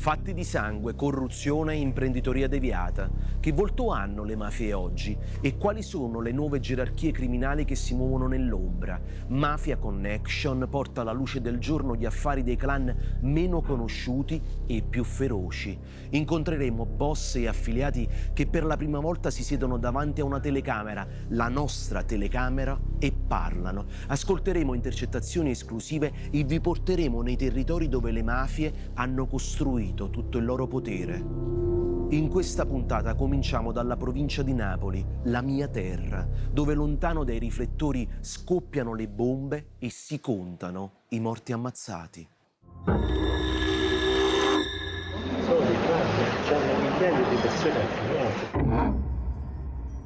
Fatti di sangue, corruzione e imprenditoria deviata. Che volto hanno le mafie oggi? E quali sono le nuove gerarchie criminali che si muovono nell'ombra? Mafia Connection porta alla luce del giorno gli affari dei clan meno conosciuti e più feroci. Incontreremo boss e affiliati che per la prima volta si siedono davanti a una telecamera, la nostra telecamera, e parlano. Ascolteremo intercettazioni esclusive e vi porteremo nei territori dove le mafie hanno costruito esaurito tutto il loro potere. In questa puntata cominciamo dalla provincia di Napoli, la mia terra, dove lontano dai riflettori scoppiano le bombe e si contano i morti ammazzati. Sono di c'è migliaia di persone affiliate.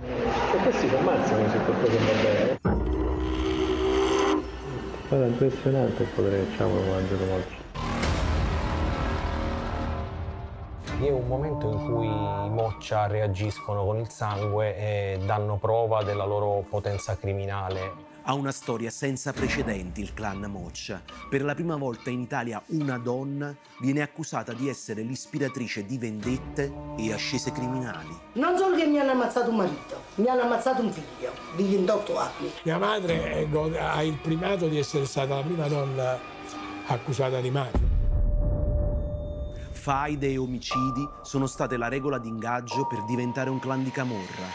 E questi si ammazzano se qualcosa va bene. Guarda, impressionante il potere che c'ha Angelo Molci. È un momento in cui i Moccia reagiscono con il sangue e danno prova della loro potenza criminale. Ha una storia senza precedenti il clan Moccia. Per la prima volta in Italia una donna viene accusata di essere l'ispiratrice di vendette e ascese criminali. Non solo che mi hanno ammazzato un marito, mi hanno ammazzato un figlio di 28 anni. Mia madre ha il primato di essere stata la prima donna accusata di mafia faide e omicidi sono state la regola d'ingaggio per diventare un clan di Camorra.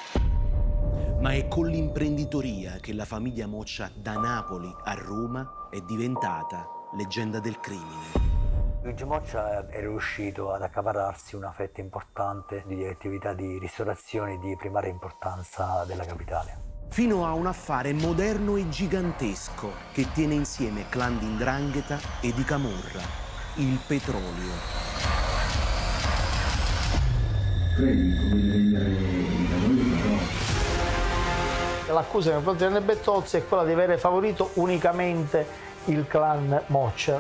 Ma è con l'imprenditoria che la famiglia Moccia da Napoli a Roma è diventata leggenda del crimine. Luigi Moccia è riuscito ad accaparrarsi una fetta importante di attività di ristorazione di primaria importanza della capitale. Fino a un affare moderno e gigantesco che tiene insieme clan di Indrangheta e di Camorra, il petrolio credi come di vendere i lavori no? L'accusa nei confronti di René Bettozzi è quella di avere favorito unicamente il clan Moccia.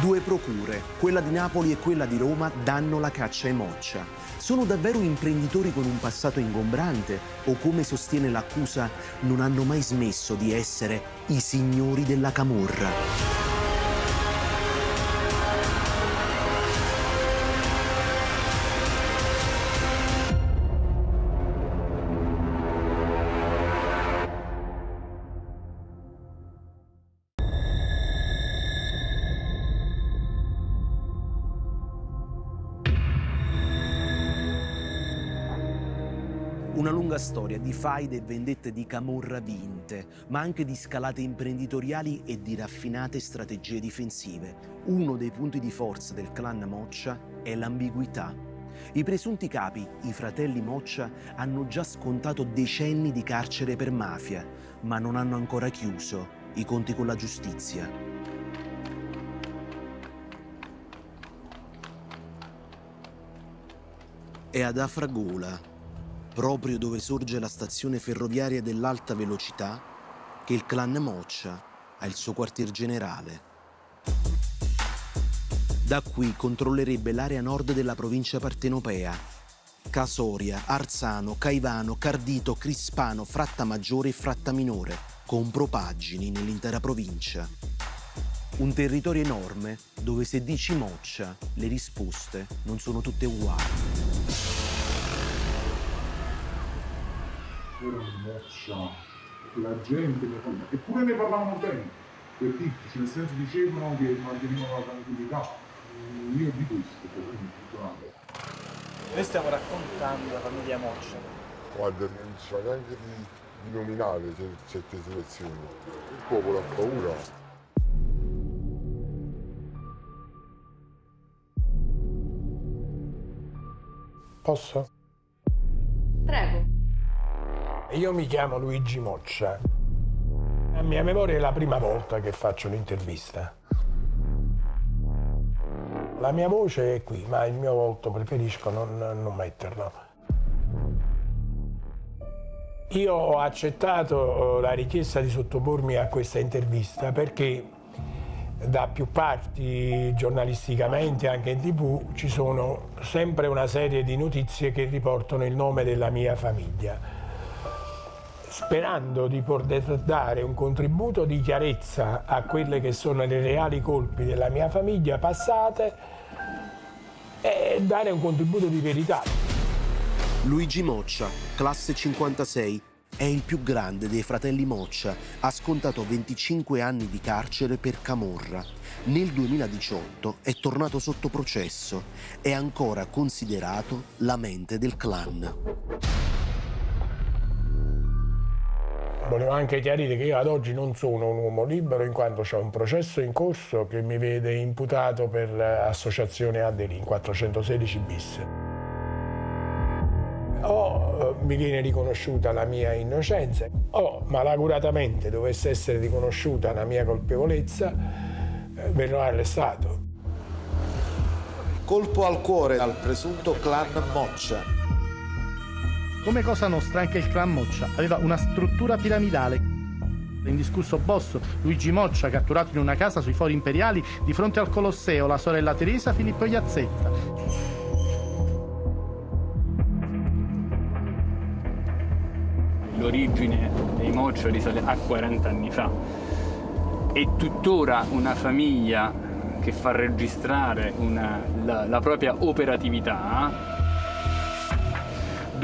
Due procure, quella di Napoli e quella di Roma, danno la caccia ai Moccia. Sono davvero imprenditori con un passato ingombrante o, come sostiene l'accusa, non hanno mai smesso di essere i signori della camorra? Lunga storia di faide e vendette di camorra vinte, ma anche di scalate imprenditoriali e di raffinate strategie difensive. Uno dei punti di forza del clan Moccia è l'ambiguità. I presunti capi, i fratelli Moccia, hanno già scontato decenni di carcere per mafia, ma non hanno ancora chiuso i conti con la giustizia. È ad Afragola, proprio dove sorge la stazione ferroviaria dell'alta velocità, che il clan Moccia ha il suo quartier generale. Da qui controllerebbe l'area nord della provincia partenopea. Casoria, Arzano, Caivano, Cardito, Crispano, Fratta Maggiore e Fratta Minore, con propaggini nell'intera provincia. Un territorio enorme dove se dici moccia le risposte non sono tutte uguali. Era un moccia, la gente ne parla, eppure ne parlavano bene, per dirci, nel senso dicevano che mantenevano la tranquillità. Io di questo, per tutto Noi stiamo raccontando la famiglia Moccia. Guarda, non c'è neanche di, di nominare certe situazioni. Il popolo ha paura. Posso? Prego. Io mi chiamo Luigi Moccia. A mia memoria è la prima volta che faccio un'intervista. La mia voce è qui, ma il mio volto preferisco non, non metterlo. Io ho accettato la richiesta di sottopormi a questa intervista perché da più parti, giornalisticamente, anche in tv, ci sono sempre una serie di notizie che riportano il nome della mia famiglia sperando di poter dare un contributo di chiarezza a quelle che sono le reali colpi della mia famiglia passate, e dare un contributo di verità. Luigi Moccia, classe 56, è il più grande dei fratelli Moccia, ha scontato 25 anni di carcere per Camorra. Nel 2018 è tornato sotto processo, è ancora considerato la mente del clan. Volevo anche chiarire che io ad oggi non sono un uomo libero in quanto c'è un processo in corso che mi vede imputato per associazione a delin 416 bis. O eh, mi viene riconosciuta la mia innocenza o malaguratamente dovesse essere riconosciuta la mia colpevolezza, eh, verrò arrestato. Colpo al cuore al presunto clan Moccia. Come Cosa Nostra anche il clan Moccia aveva una struttura piramidale. L'indiscusso boss Luigi Moccia, catturato in una casa sui fori imperiali di fronte al Colosseo, la sorella Teresa Filippo Iazzetta. L'origine dei Moccia risale a 40 anni fa. È tuttora una famiglia che fa registrare una, la, la propria operatività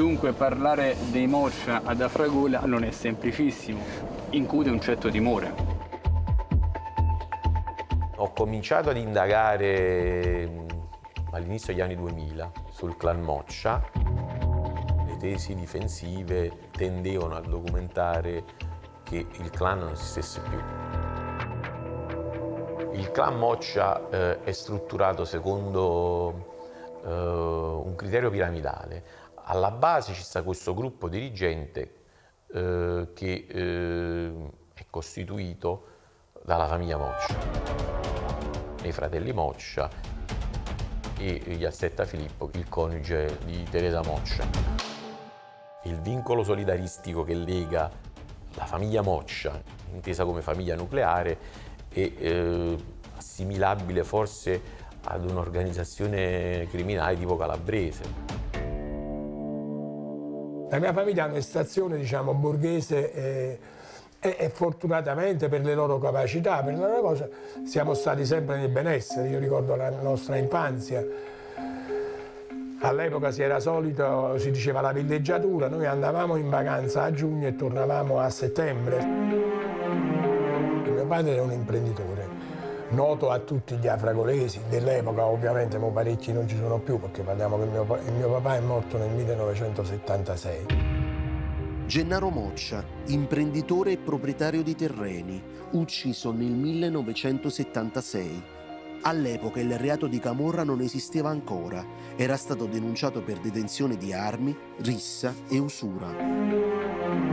Dunque parlare dei Moscia ad Afragola non è semplicissimo, incute un certo timore. Ho cominciato ad indagare all'inizio degli anni 2000 sul clan Moccia. Le tesi difensive tendevano a documentare che il clan non esistesse più. Il clan Moccia eh, è strutturato secondo eh, un criterio piramidale alla base ci sta questo gruppo dirigente eh, che eh, è costituito dalla famiglia Moccia, i fratelli Moccia e gli Azzetta Filippo, il coniuge di Teresa Moccia. Il vincolo solidaristico che lega la famiglia Moccia, intesa come famiglia nucleare, è eh, assimilabile forse ad un'organizzazione criminale tipo calabrese. La mia famiglia ha un'estrazione diciamo, borghese e, e, e, fortunatamente per le loro capacità, per le loro cose, siamo stati sempre nel benessere. Io ricordo la nostra infanzia. All'epoca si era solito, si diceva la villeggiatura, noi andavamo in vacanza a giugno e tornavamo a settembre. Mio padre era un imprenditore noto a tutti gli afragolesi dell'epoca, ovviamente mo parecchi non ci sono più perché parliamo che mio, il mio papà è morto nel 1976. Gennaro Moccia, imprenditore e proprietario di terreni, ucciso nel 1976. All'epoca il reato di Camorra non esisteva ancora, era stato denunciato per detenzione di armi, rissa e usura.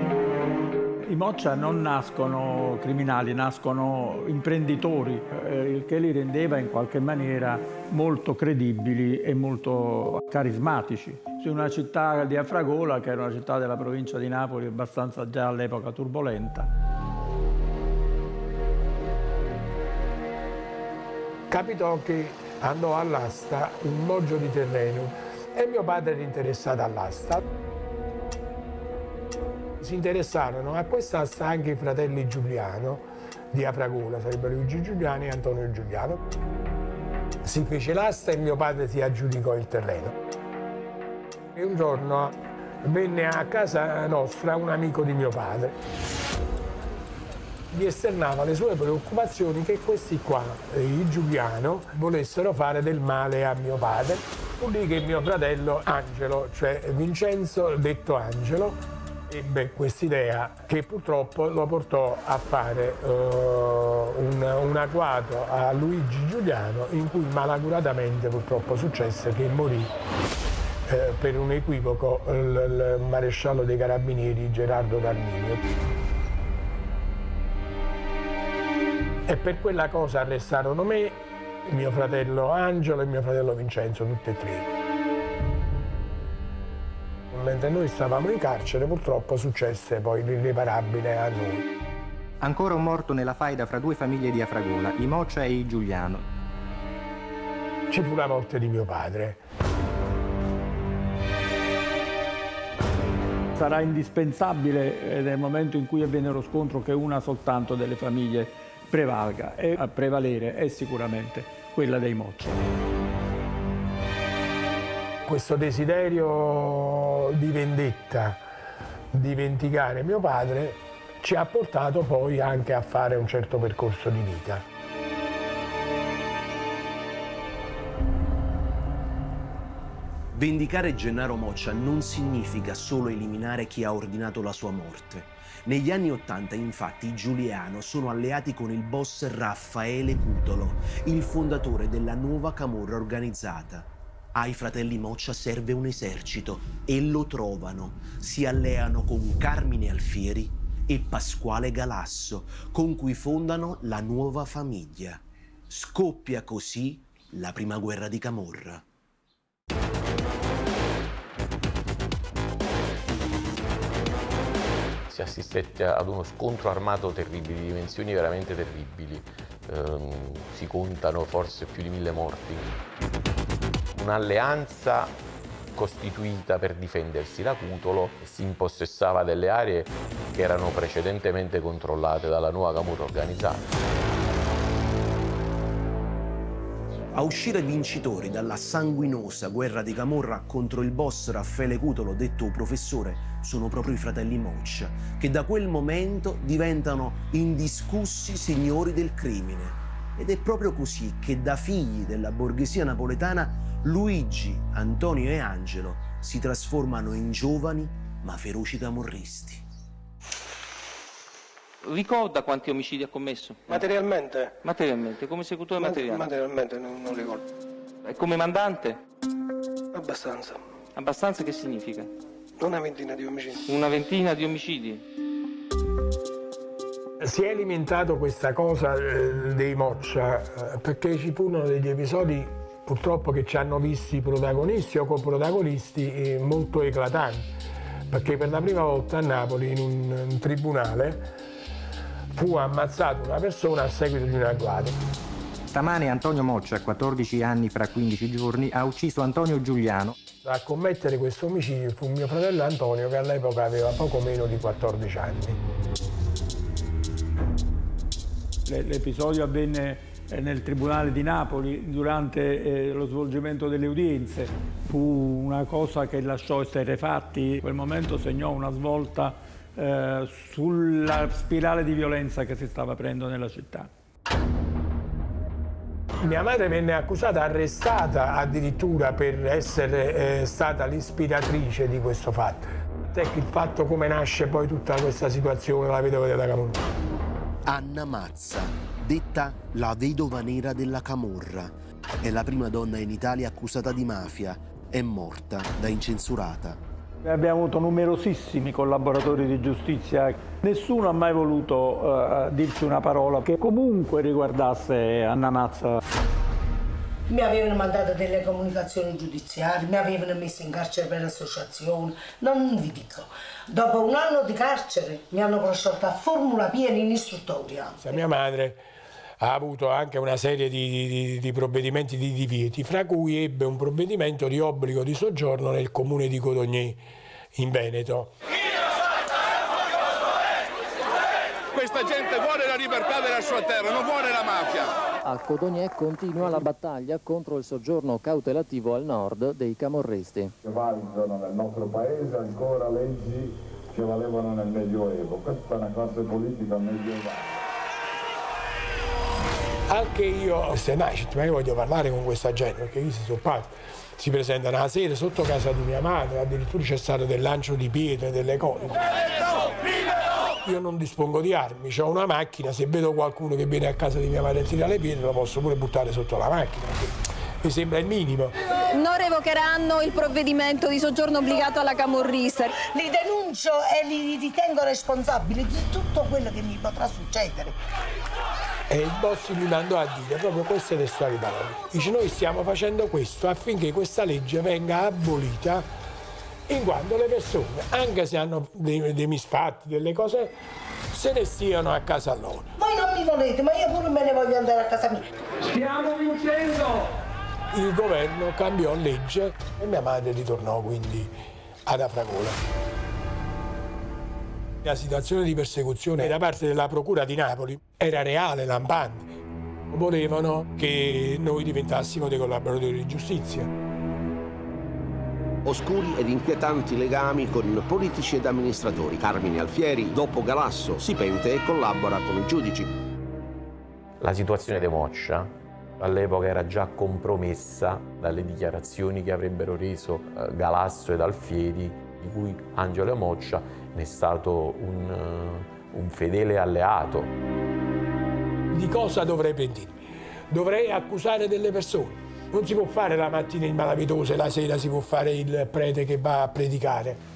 I Moccia non nascono criminali, nascono imprenditori, eh, il che li rendeva in qualche maniera molto credibili e molto carismatici. Su una città di Afragola, che era una città della provincia di Napoli abbastanza già all'epoca turbolenta. Capitò che andò all'asta un moggio di terreno e mio padre era interessato all'asta si interessarono a quest'asta anche i fratelli Giuliano di Afragola, sarebbero Luigi Giuliani e Antonio Giuliano. Si fece l'asta e mio padre si aggiudicò il terreno. E un giorno venne a casa nostra un amico di mio padre. Gli esternava le sue preoccupazioni che questi qua, i Giuliano, volessero fare del male a mio padre. Fu lì che mio fratello Angelo, cioè Vincenzo, detto Angelo, ebbe quest'idea che purtroppo lo portò a fare uh, un, un, agguato a Luigi Giuliano in cui malaguratamente purtroppo successe che morì eh, per un equivoco il, maresciallo dei carabinieri Gerardo D'Arminio. E per quella cosa arrestarono me, mio fratello Angelo e mio fratello Vincenzo, tutti e tre mentre noi stavamo in carcere purtroppo successe poi l'irreparabile a noi. Ancora un morto nella faida fra due famiglie di Afragola, i Moccia e i Giuliano. Ci fu la morte di mio padre. Sarà indispensabile eh, nel momento in cui avviene lo scontro che una soltanto delle famiglie prevalga e a prevalere è sicuramente quella dei Moccia. Questo desiderio di vendetta, di vendicare mio padre, ci ha portato poi anche a fare un certo percorso di vita. Vendicare Gennaro Moccia non significa solo eliminare chi ha ordinato la sua morte. Negli anni Ottanta, infatti, Giuliano sono alleati con il boss Raffaele Cutolo, il fondatore della nuova camorra organizzata. Ai fratelli Moccia serve un esercito e lo trovano. Si alleano con Carmine Alfieri e Pasquale Galasso, con cui fondano la nuova famiglia. Scoppia così la prima guerra di Camorra. si assistette ad uno scontro armato terribile, di dimensioni veramente terribili. Ehm, si contano forse più di mille morti. Un'alleanza costituita per difendersi da Cutolo e si impossessava delle aree che erano precedentemente controllate dalla nuova Camorra organizzata. A uscire vincitori dalla sanguinosa guerra di Camorra contro il boss Raffaele Cutolo, detto professore, sono proprio i fratelli Moccia, che da quel momento diventano indiscussi signori del crimine. Ed è proprio così che da figli della borghesia napoletana Luigi, Antonio e Angelo si trasformano in giovani ma feroci camorristi. Ricorda quanti omicidi ha commesso? Materialmente? Materialmente, come esecutore materiale? Materialmente non, non ricordo. E come mandante? Abbastanza. Abbastanza che significa? Una ventina di omicidi. Una ventina di omicidi? Si è alimentato questa cosa eh, dei Moccia eh, perché ci furono degli episodi purtroppo che ci hanno visti protagonisti o coprotagonisti eh, molto eclatanti perché per la prima volta a Napoli in un, un tribunale fu ammazzato una persona a seguito di un agguato. Stamane Antonio Moccia, a 14 anni fra 15 giorni, ha ucciso Antonio Giuliano. A commettere questo omicidio fu mio fratello Antonio che all'epoca aveva poco meno di 14 anni. L'episodio avvenne nel Tribunale di Napoli durante eh, lo svolgimento delle udienze. Fu una cosa che lasciò esterrefatti. In quel momento segnò una svolta eh, sulla spirale di violenza che si stava aprendo nella città. Mia madre venne accusata, arrestata addirittura per essere eh, stata l'ispiratrice di questo fatto. Ecco il fatto come nasce poi tutta questa situazione, la vedova della Camorra. Anna Mazza, detta la vedova nera della Camorra, è la prima donna in Italia accusata di mafia. È morta da incensurata. Abbiamo avuto numerosissimi collaboratori di giustizia, nessuno ha mai voluto uh, dirci una parola che comunque riguardasse Anna Mazza. Mi avevano mandato delle comunicazioni giudiziarie, mi avevano messo in carcere per associazione, non vi dico. Dopo un anno di carcere mi hanno prosciolto a formula piena in istruttoria. Se mia madre ha avuto anche una serie di, di, di, provvedimenti di divieti, fra cui ebbe un provvedimento di obbligo di soggiorno nel comune di Codogné, in Veneto. Questa gente vuole la libertà della sua terra, non vuole la mafia. A Codogné continua la battaglia contro il soggiorno cautelativo al nord dei camorristi. Valgono nel nostro paese ancora leggi che valevano nel Medioevo. Questa è una classe politica medievale. Anche io, se nasce, ma io voglio parlare con questa gente, perché qui si sono parte. Si presentano la sera sotto casa di mia madre, addirittura c'è stato del lancio di pietre, delle cose. Io non dispongo di armi, ho una macchina, se vedo qualcuno che viene a casa di mia madre e tira le pietre, lo posso pure buttare sotto la macchina. Mi sembra il minimo. Non revocheranno il provvedimento di soggiorno obbligato alla camorrista. Li denuncio e li ritengo responsabili di tutto quello che mi potrà succedere. E il boss mi mandò a dire proprio queste testuali parole. Dice noi stiamo facendo questo affinché questa legge venga abolita in quanto le persone, anche se hanno dei, dei misfatti, delle cose, se ne stiano a casa loro. Voi non mi volete, ma io pure me ne voglio andare a casa mia. Stiamo vincendo! Il governo cambiò legge e mia madre ritornò quindi ad Afragola. La situazione di persecuzione da parte della Procura di Napoli era reale, lampante. Volevano che noi diventassimo dei collaboratori di giustizia. oscuri ed inquietanti legami con politici ed amministratori. Carmine Alfieri, dopo Galasso, si pente e collabora con i giudici. La situazione di Moccia all'epoca era già compromessa dalle dichiarazioni che avrebbero reso eh, Galasso ed Alfieri, di cui Angelo Moccia è stato un, uh, un fedele alleato. Di cosa dovrei pentirmi? Dovrei accusare delle persone. Non si può fare la mattina il malavitoso e la sera si può fare il prete che va a predicare.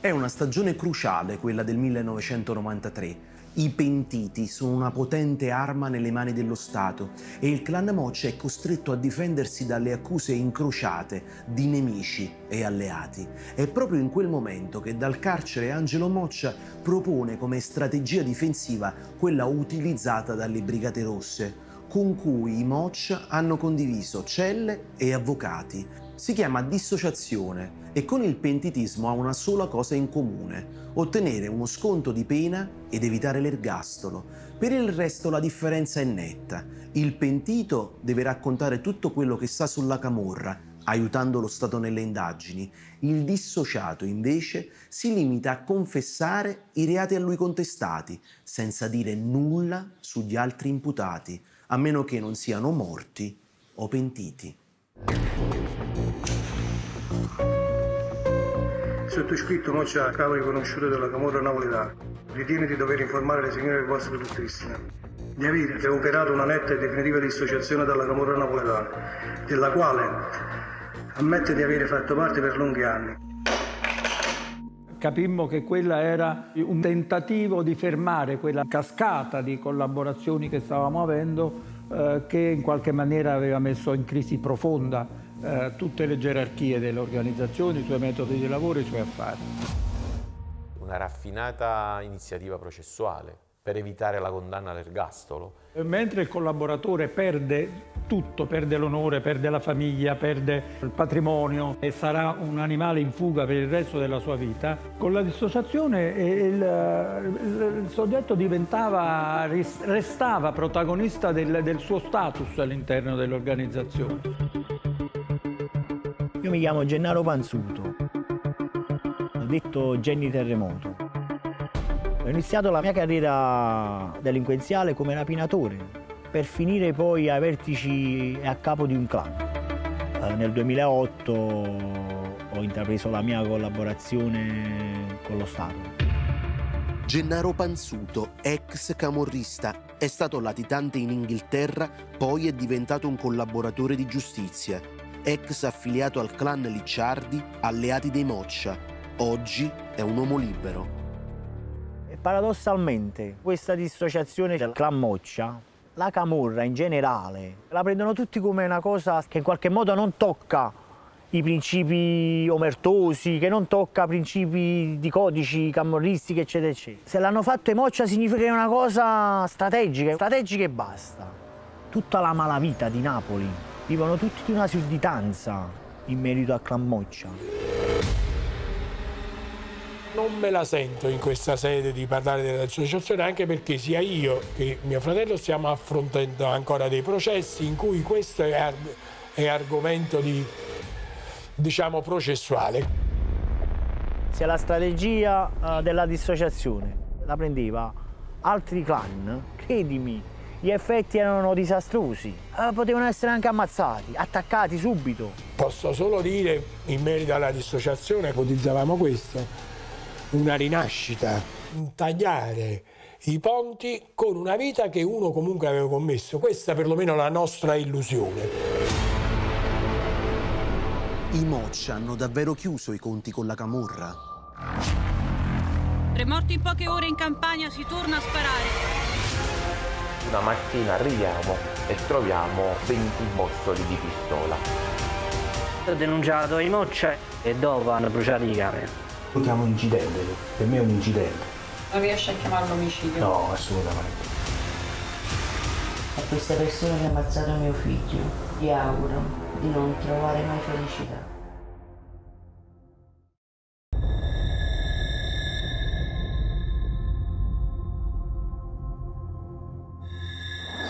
È una stagione cruciale quella del 1993 i pentiti sono una potente arma nelle mani dello Stato e il clan Moccia è costretto a difendersi dalle accuse incrociate di nemici e alleati. È proprio in quel momento che dal carcere Angelo Moccia propone come strategia difensiva quella utilizzata dalle Brigate Rosse, con cui i Moccia hanno condiviso celle e avvocati. Si chiama dissociazione e con il pentitismo ha una sola cosa in comune, ottenere uno sconto di pena ed evitare l'ergastolo. Per il resto la differenza è netta. Il pentito deve raccontare tutto quello che sa sulla camorra, aiutando lo Stato nelle indagini. Il dissociato, invece, si limita a confessare i reati a lui contestati, senza dire nulla sugli altri imputati, a meno che non siano morti o pentiti. Sottoscritto Moccia, capo riconosciuto della Camorra Napoletana, ritiene di dover informare le signore vostre dottrissime di avere operato una netta e definitiva dissociazione dalla Camorra Napoletana, della quale ammette di avere fatto parte per lunghi anni. Capimmo che quella era un tentativo di fermare quella cascata di collaborazioni che stavamo avendo eh, che in qualche maniera aveva messo in crisi profonda eh, tutte le gerarchie delle organizzazioni, i suoi metodi di lavoro i suoi affari. Una raffinata iniziativa processuale per evitare la condanna all'ergastolo. Mentre il collaboratore perde tutto, perde l'onore, perde la famiglia, perde il patrimonio e sarà un animale in fuga per il resto della sua vita, con la dissociazione il, il soggetto diventava, restava protagonista del, del suo status all'interno dell'organizzazione. Io mi chiamo Gennaro Panzuto, ho detto Jenny Terremoto. Ho iniziato la mia carriera delinquenziale come rapinatore, per finire poi ai vertici e a capo di un clan. Eh, nel 2008 ho intrapreso la mia collaborazione con lo Stato. Gennaro Panzuto, ex camorrista, è stato latitante in Inghilterra, poi è diventato un collaboratore di giustizia ex affiliato al clan Licciardi, alleati dei Moccia. Oggi è un uomo libero. Paradossalmente, questa dissociazione del clan Moccia, la camorra in generale, la prendono tutti come una cosa che in qualche modo non tocca i principi omertosi, che non tocca principi di codici camorristici, eccetera, eccetera. Se l'hanno fatto i Moccia significa che è una cosa strategica, strategica e basta. Tutta la malavita di Napoli vivono tutti di una sudditanza in merito a Clan Moccia. Non me la sento in questa sede di parlare dell'associazione anche perché sia io che mio fratello stiamo affrontando ancora dei processi in cui questo è, arg è argomento di, diciamo, processuale. Se la strategia uh, della dissociazione la prendeva altri clan, credimi, gli effetti erano disastrosi, eh, potevano essere anche ammazzati, attaccati subito. Posso solo dire, in merito alla dissociazione, ipotizzavamo questo, una rinascita, tagliare i ponti con una vita che uno comunque aveva commesso. Questa perlomeno è la nostra illusione. I Moc hanno davvero chiuso i conti con la Camorra? Tre morti in poche ore in campagna, si torna a sparare. Una mattina arriviamo e troviamo 20 bossoli di pistola. Ho denunciato i mocce e dopo hanno bruciato i camere. Lo chiamo incidente, per me è un incidente. Non riesci a chiamarlo omicidio? No, assolutamente. A queste persone che hanno ammazzato mio figlio, gli auguro di non trovare mai felicità.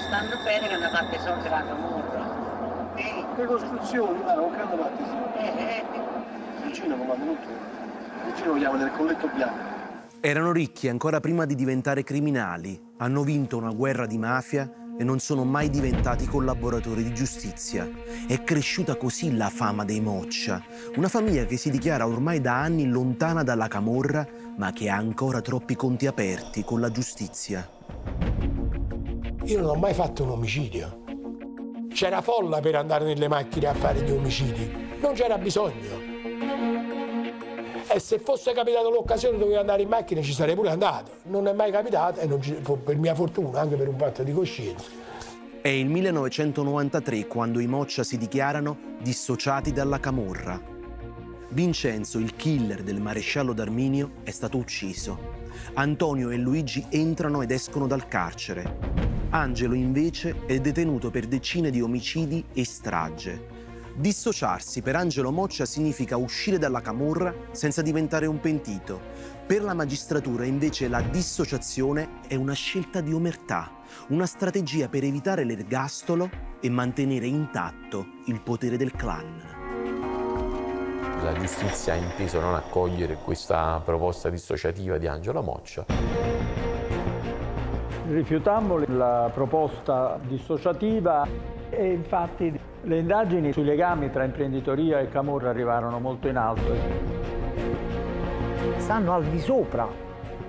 stanno bene che hanno fatto i soldi la camorra. ricostruzioni, ma non credo fatti Vicino come venuto, vicino lo chiamano nel colletto bianco. Erano ricchi ancora prima di diventare criminali, hanno vinto una guerra di mafia e non sono mai diventati collaboratori di giustizia. È cresciuta così la fama dei Moccia, una famiglia che si dichiara ormai da anni lontana dalla camorra, ma che ha ancora troppi conti aperti con la giustizia. Io non ho mai fatto un omicidio. C'era folla per andare nelle macchine a fare gli omicidi, non c'era bisogno. E se fosse capitato l'occasione dovevo andare in macchina ci sarei pure andato. Non è mai capitato e ci, per mia fortuna, anche per un fatto di coscienza. È il 1993 quando i Moccia si dichiarano dissociati dalla camorra. Vincenzo, il killer del maresciallo d'Arminio, è stato ucciso. Antonio e Luigi entrano ed escono dal carcere. Angelo invece è detenuto per decine di omicidi e strage. Dissociarsi per Angelo Moccia significa uscire dalla camorra senza diventare un pentito. Per la magistratura invece la dissociazione è una scelta di omertà, una strategia per evitare l'ergastolo e mantenere intatto il potere del clan. La giustizia ha inteso non accogliere questa proposta dissociativa di Angelo Moccia. Rifiutammo la proposta dissociativa e infatti le indagini sui legami tra imprenditoria e Camorra arrivarono molto in alto. Stanno al di sopra,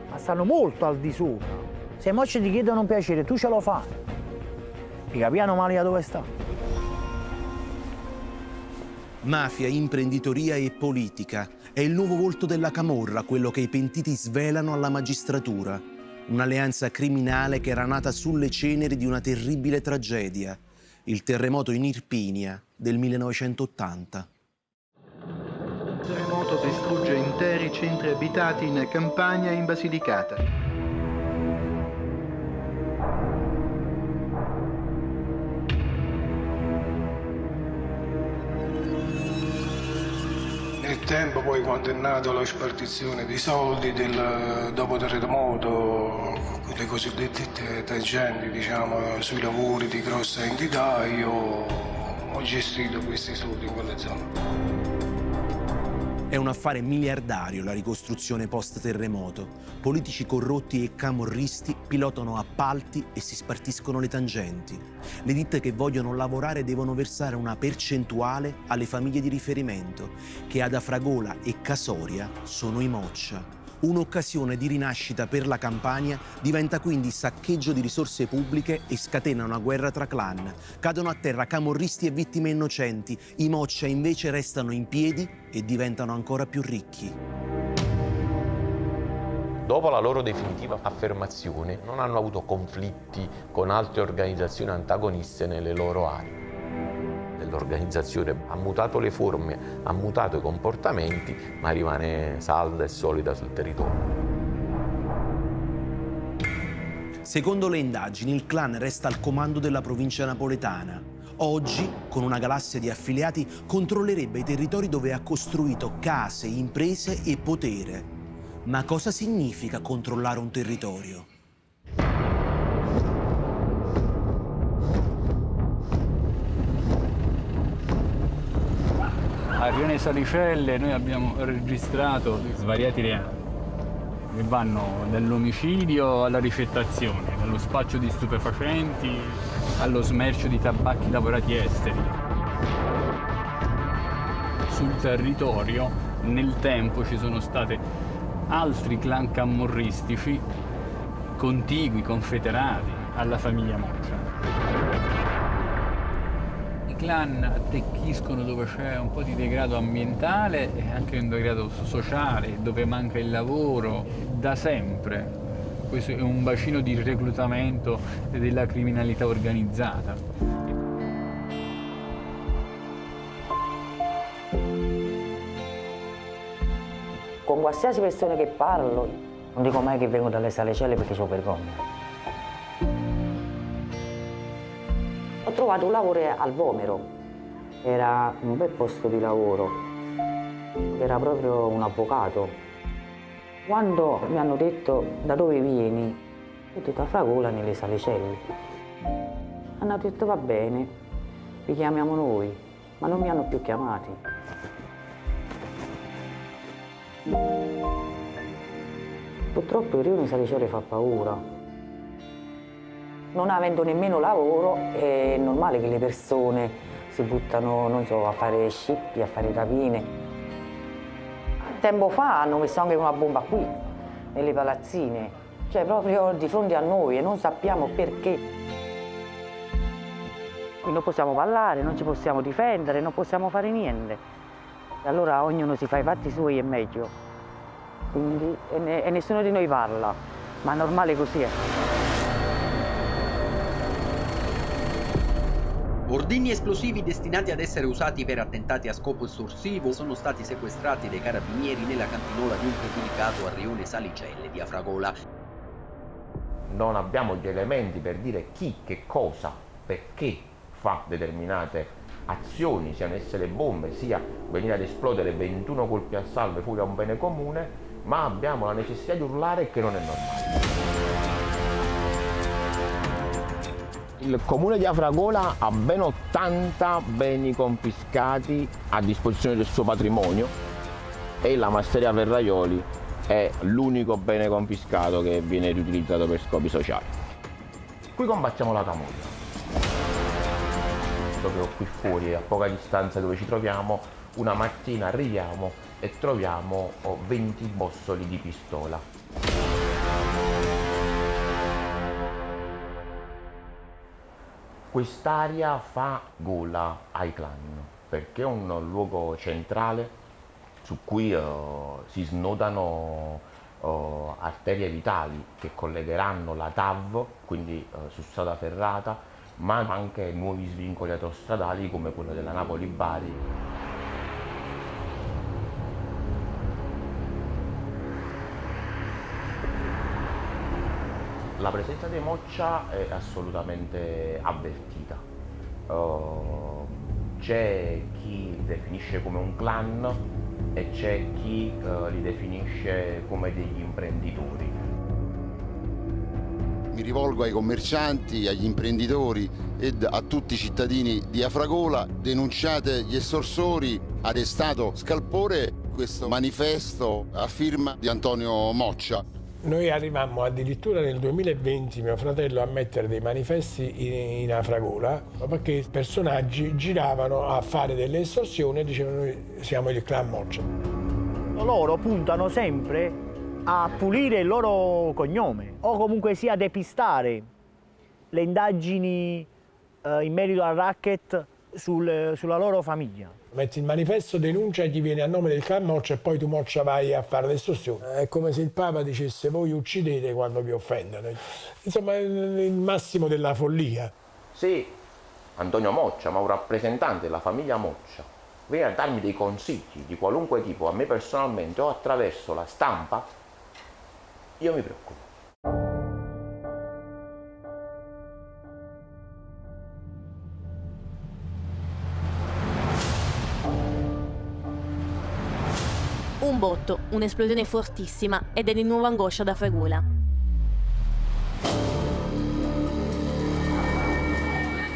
ma stanno molto al di sopra. Se i mocci ti chiedono un piacere, tu ce lo fai. Mi capiamo male da dove sta. Mafia, imprenditoria e politica. È il nuovo volto della Camorra, quello che i pentiti svelano alla magistratura. Un'alleanza criminale che era nata sulle ceneri di una terribile tragedia, il terremoto in Irpinia del 1980. Il terremoto distrugge interi centri abitati in Campania e in Basilicata. Tempo poi quando è nata la spartizione di soldi del, dopo terremoto, le cosiddette tangenti diciamo, sui lavori di grossa entità, io ho gestito questi soldi in quelle zone. È un affare miliardario la ricostruzione post-terremoto. Politici corrotti e camorristi pilotano appalti e si spartiscono le tangenti. Le ditte che vogliono lavorare devono versare una percentuale alle famiglie di riferimento, che ad Afragola e Casoria sono i Moccia. Un'occasione di rinascita per la Campania diventa quindi saccheggio di risorse pubbliche e scatena una guerra tra clan. Cadono a terra camorristi e vittime innocenti. I Moccia invece restano in piedi e diventano ancora più ricchi. Dopo la loro definitiva affermazione non hanno avuto conflitti con altre organizzazioni antagoniste nelle loro aree l'organizzazione ha mutato le forme, ha mutato i comportamenti, ma rimane salda e solida sul territorio. Secondo le indagini, il clan resta al comando della provincia napoletana. Oggi, con una galassia di affiliati, controllerebbe i territori dove ha costruito case, imprese e potere. Ma cosa significa controllare un territorio? A Rione Salicelle noi abbiamo registrato svariati reati che vanno dall'omicidio alla ricettazione, dallo spaccio di stupefacenti allo smercio di tabacchi lavorati esteri. Sul territorio nel tempo ci sono stati altri clan camorristici contigui, confederati alla famiglia Moccia clan attecchiscono dove c'è un po' di degrado ambientale e anche un degrado sociale, dove manca il lavoro, da sempre. Questo è un bacino di reclutamento della criminalità organizzata. Con qualsiasi persona che parlo, non dico mai che vengo dalle salecelle perché ho vergogna. Trovato un lavoro al Vomero, era un bel posto di lavoro, era proprio un avvocato. Quando mi hanno detto da dove vieni, ho detto a Fragola nelle Salicelle. Hanno detto va bene, vi chiamiamo noi. ma non mi hanno più chiamati. Purtroppo il rione Saliciore fa paura. Non avendo nemmeno lavoro è normale che le persone si buttano, so, a fare scippi, a fare rapine. Tempo fa hanno messo anche una bomba qui, nelle palazzine, cioè proprio di fronte a noi e non sappiamo perché. Non possiamo parlare, non ci possiamo difendere, non possiamo fare niente. Allora ognuno si fa i fatti suoi e meglio. Quindi, e, ne, e nessuno di noi parla, ma è normale così è. Ordigni esplosivi destinati ad essere usati per attentati a scopo estorsivo sono stati sequestrati dai carabinieri nella cantinola di un fabbricato a Rione Salicelle di Afragola. Non abbiamo gli elementi per dire chi, che cosa, perché fa determinate azioni, siano esse le bombe, sia venire ad esplodere 21 colpi a salve fuori a un bene comune, ma abbiamo la necessità di urlare che non è normale. Il comune di Afragola ha ben 80 beni confiscati a disposizione del suo patrimonio e la masseria Ferraioli è l'unico bene confiscato che viene riutilizzato per scopi sociali. Qui combattiamo la camorra. Proprio qui fuori, a poca distanza dove ci troviamo, una mattina arriviamo e troviamo 20 bossoli di pistola. Quest'area fa gola ai clan perché è un luogo centrale su cui uh, si snodano uh, arterie vitali che collegheranno la TAV, quindi uh, su strada ferrata, ma anche nuovi svincoli autostradali come quello della Napoli-Bari. La presenza dei Moccia è assolutamente avvertita. Uh, c'è chi li definisce come un clan e c'è chi uh, li definisce come degli imprenditori. Mi rivolgo ai commercianti, agli imprenditori e a tutti i cittadini di Afragola, denunciate gli estorsori, arrestato Scalpore, questo manifesto a firma di Antonio Moccia. Noi arrivammo addirittura nel 2020, mio fratello, a mettere dei manifesti in, in Afragola perché personaggi giravano a fare delle estorsioni e dicevano noi siamo il clan Moccia. Loro puntano sempre a pulire il loro cognome o comunque sia a depistare le indagini eh, in merito al racket sul, sulla loro famiglia. Metti il manifesto, denuncia e gli viene a nome del clan Moccia e poi tu Moccia vai a fare l'estorsione. È come se il Papa dicesse voi uccidete quando vi offendono. Insomma, è il massimo della follia. Se Antonio Moccia, ma un rappresentante della famiglia Moccia, viene a darmi dei consigli di qualunque tipo a me personalmente o attraverso la stampa, io mi preoccupo. Botto, un'esplosione fortissima ed è di nuovo angoscia da Fragola.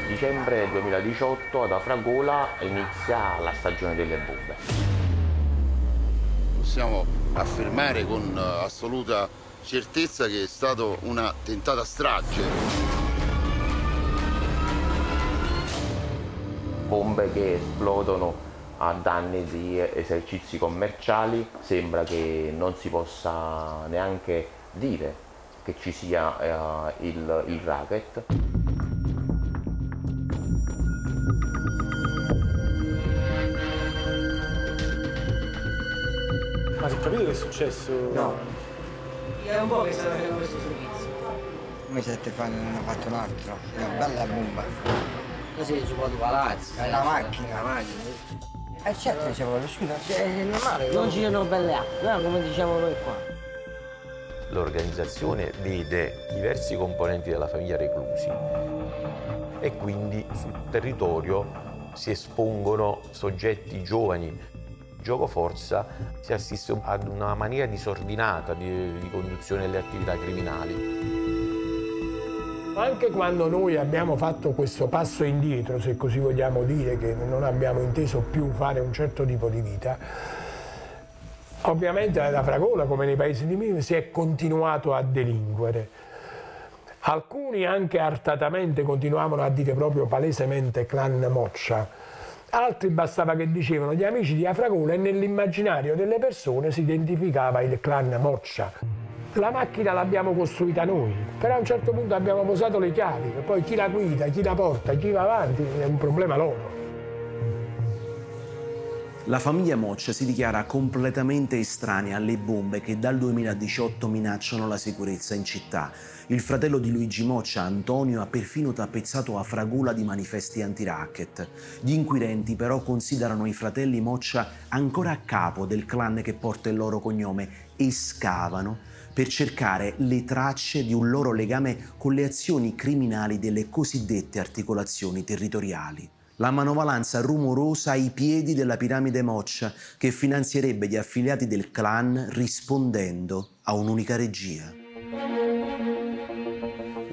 Dicembre 2018 ad Afragola inizia la stagione delle bombe. Possiamo affermare con assoluta certezza che è stata una tentata strage. Bombe che esplodono a danni di esercizi commerciali, sembra che non si possa neanche dire che ci sia eh, il, il racket. Ma si è capito che è successo? No. È un po' che sta facendo questo servizio. Come sette fa ne hanno fatto un altro. Una bella bomba. Così è giocato palazzi. La macchina. La macchina. Eh certo dicevo, scusa, è normale. Non girano belle acque, come diciamo noi qua. L'organizzazione vede diversi componenti della famiglia reclusi e quindi sul territorio si espongono soggetti giovani. Gioco forza si assiste ad una maniera disordinata di, di conduzione delle attività criminali. Anche quando noi abbiamo fatto questo passo indietro, se così vogliamo dire, che non abbiamo inteso più fare un certo tipo di vita, ovviamente da Fragola, come nei paesi di Mino, si è continuato a delinquere. Alcuni anche artatamente continuavano a dire proprio palesemente clan Moccia, altri bastava che dicevano gli amici di Afragola e nell'immaginario delle persone si identificava il clan Moccia. La macchina l'abbiamo costruita noi, però a un certo punto abbiamo posato le chiavi, poi chi la guida, chi la porta, chi va avanti è un problema loro. La famiglia Moccia si dichiara completamente estranea alle bombe che dal 2018 minacciano la sicurezza in città. Il fratello di Luigi Moccia, Antonio, ha perfino tappezzato a Fragola di manifesti anti-racket. Gli inquirenti però considerano i fratelli Moccia ancora a capo del clan che porta il loro cognome e scavano per cercare le tracce di un loro legame con le azioni criminali delle cosiddette articolazioni territoriali. La manovalanza rumorosa ai piedi della piramide Moccia che finanzierebbe gli affiliati del clan rispondendo a un'unica regia.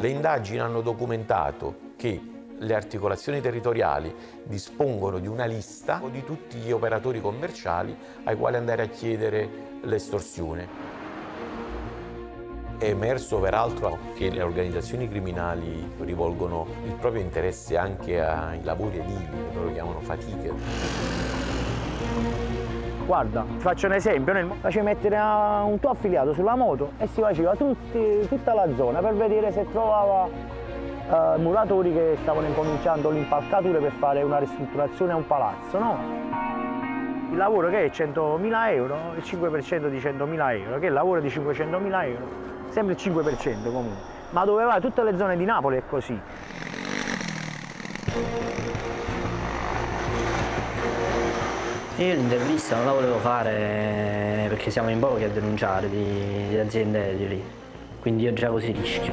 Le indagini hanno documentato che le articolazioni territoriali dispongono di una lista di tutti gli operatori commerciali ai quali andare a chiedere l'estorsione. È emerso peraltro che le organizzazioni criminali rivolgono il proprio interesse anche ai lavori edili, che loro chiamano fatiche. Guarda, ti faccio un esempio, noi faceva mettere un tuo affiliato sulla moto e si faceva tutti, tutta la zona per vedere se trovava uh, muratori che stavano incominciando l'impalcatura per fare una ristrutturazione a un palazzo, no? Il lavoro che è 100.000 euro, il 5% di 100.000 euro, che è il lavoro di 500.000 euro, sempre il 5% comunque. Ma dove vai? Tutte le zone di Napoli è così. Io l'intervista non la volevo fare perché siamo in pochi a denunciare di, di aziende di lì, quindi io già così rischio.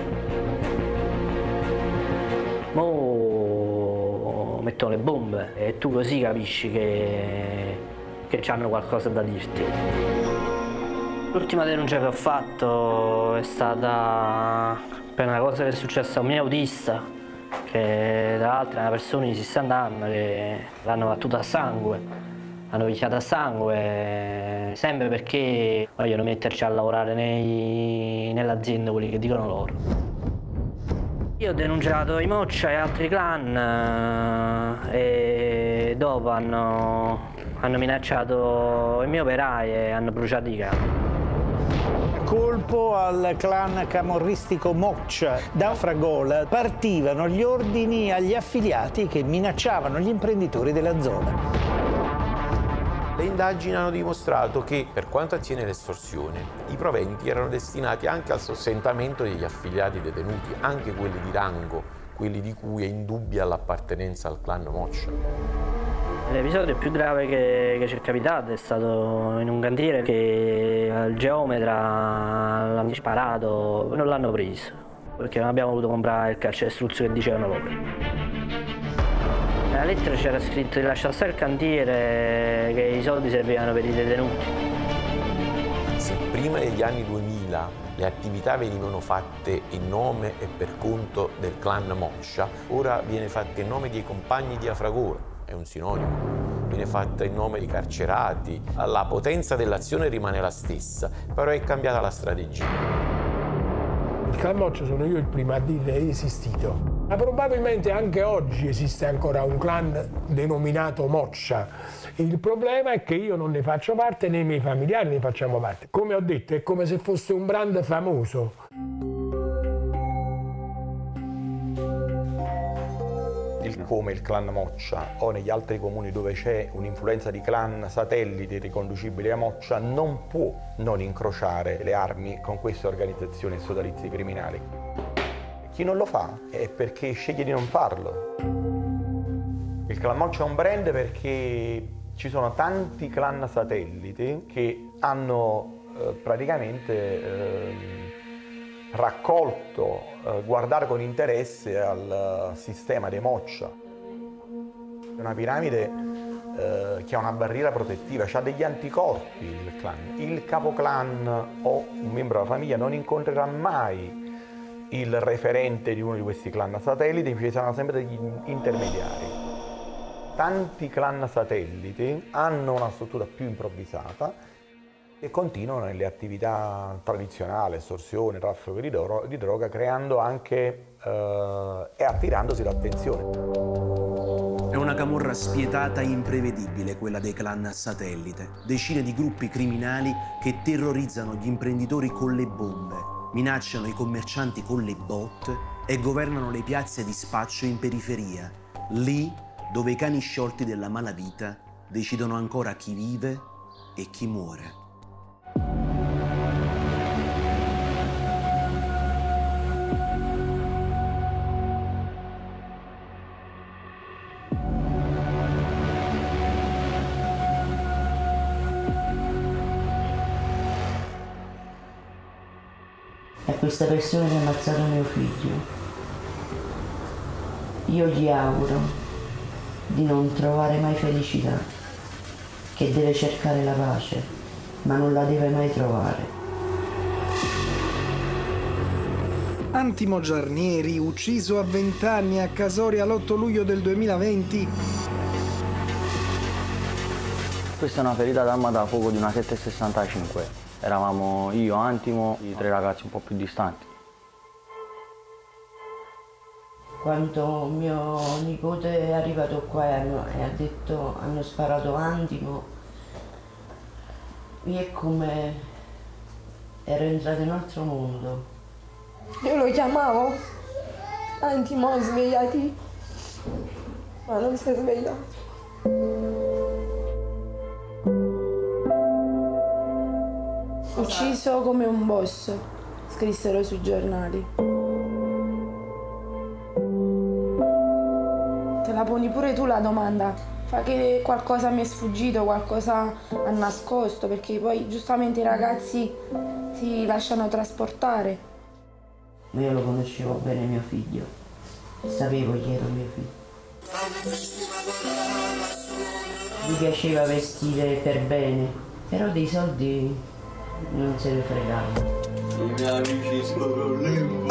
Mo mettono le bombe e tu così capisci che, che hanno qualcosa da dirti. L'ultima denuncia che ho fatto è stata per una cosa che è successa a un mio autista, che tra l'altro è una persona di 60 anni che l'hanno battuta a sangue hanno picchiato a sangue, sempre perché vogliono metterci a lavorare nell'azienda quelli che dicono loro. Io ho denunciato i Moccia e altri clan eh, e dopo hanno, hanno minacciato i miei operai e hanno bruciato i campi. Colpo al clan camorristico Moccia. Da Fragola partivano gli ordini agli affiliati che minacciavano gli imprenditori della zona. Le indagini hanno dimostrato che, per quanto attiene l'estorsione, i proventi erano destinati anche al sostentamento degli affiliati detenuti, anche quelli di rango, quelli di cui è indubbia l'appartenenza al clan Moccia. L'episodio più grave che, che ci è capitato è stato in un cantiere che il geometra l'ha sparato, non l'hanno preso, perché non abbiamo voluto comprare il calcestruzzo che dicevano loro. Nella lettera c'era scritto di lasciare stare il cantiere, che i soldi servivano per i detenuti. Se prima degli anni 2000 le attività venivano fatte in nome e per conto del clan Moscia, ora viene fatta in nome dei compagni di Afragola, è un sinonimo. Viene fatta in nome di carcerati, la potenza dell'azione rimane la stessa, però è cambiata la strategia. Il clan sono io il primo a dire è esistito. Ma probabilmente anche oggi esiste ancora un clan denominato Moccia. Il problema è che io non ne faccio parte né i miei familiari ne facciamo parte. Come ho detto, è come se fosse un brand famoso. Come il clan Moccia o negli altri comuni dove c'è un'influenza di clan satelliti riconducibili a Moccia non può non incrociare le armi con queste organizzazioni e sodalizi criminali. Chi non lo fa è perché sceglie di non farlo. Il clan Moccia è un brand perché ci sono tanti clan satelliti che hanno eh, praticamente eh, raccolto, eh, guardare con interesse al sistema dei Moccia. È una piramide eh, che ha una barriera protettiva, ha degli anticorpi il clan. Il capoclan o un membro della famiglia non incontrerà mai il referente di uno di questi clan satelliti, ci saranno sempre degli intermediari. Tanti clan satelliti hanno una struttura più improvvisata e continuano nelle attività tradizionali, estorsione, traffico di, dro- di droga, creando anche eh, e attirandosi l'attenzione. È una camorra spietata e imprevedibile quella dei clan satellite. Decine di gruppi criminali che terrorizzano gli imprenditori con le bombe, minacciano i commercianti con le botte e governano le piazze di spaccio in periferia, lì dove i cani sciolti della malavita decidono ancora chi vive e chi muore. A questa persona che ha ammazzato mio figlio. Io gli auguro di non trovare mai felicità, che deve cercare la pace, ma non la deve mai trovare. Antimo Giarnieri, ucciso a 20 anni a Casoria l'8 luglio del 2020. Questa è una ferita d'arma da fuoco di una 765. Eravamo io, Antimo, i tre ragazzi un po' più distanti. Quando mio nipote è arrivato qua e, hanno- e ha detto hanno sparato Antimo, io è come ero entrato in un altro mondo. Io lo chiamavo, Antimo, svegliati, ma non si è svegliato. Ucciso come un boss, scrissero sui giornali. Te la poni pure tu la domanda. Fa che qualcosa mi è sfuggito, qualcosa ha nascosto, perché poi giustamente i ragazzi si lasciano trasportare. Ma io lo conoscevo bene mio figlio, sapevo chi era mio figlio. Mi piaceva vestire per bene, però dei soldi non se ne fregava. I miei amici sono lì.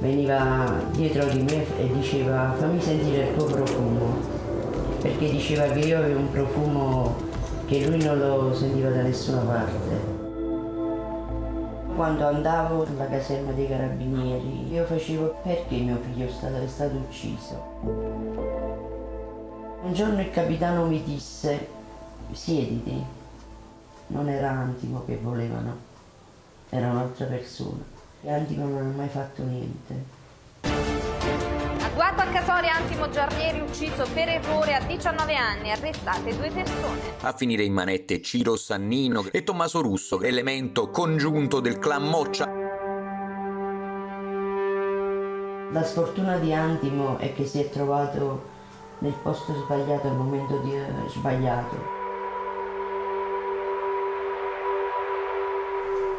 Veniva dietro di me e diceva fammi sentire il tuo profumo, perché diceva che io avevo un profumo che lui non lo sentiva da nessuna parte. Quando andavo alla caserma dei carabinieri, io facevo perché mio figlio è stato, è stato ucciso. Un giorno il capitano mi disse, siediti, non era Antimo che volevano, era un'altra persona. E Antimo non ha mai fatto niente. Agguato a Casoria Antimo Giarnieri ucciso per errore a 19 anni, arrestate due persone. A finire in manette Ciro Sannino e Tommaso Russo, elemento congiunto del clan Moccia. La sfortuna di Antimo è che si è trovato nel posto sbagliato al momento di- eh, sbagliato.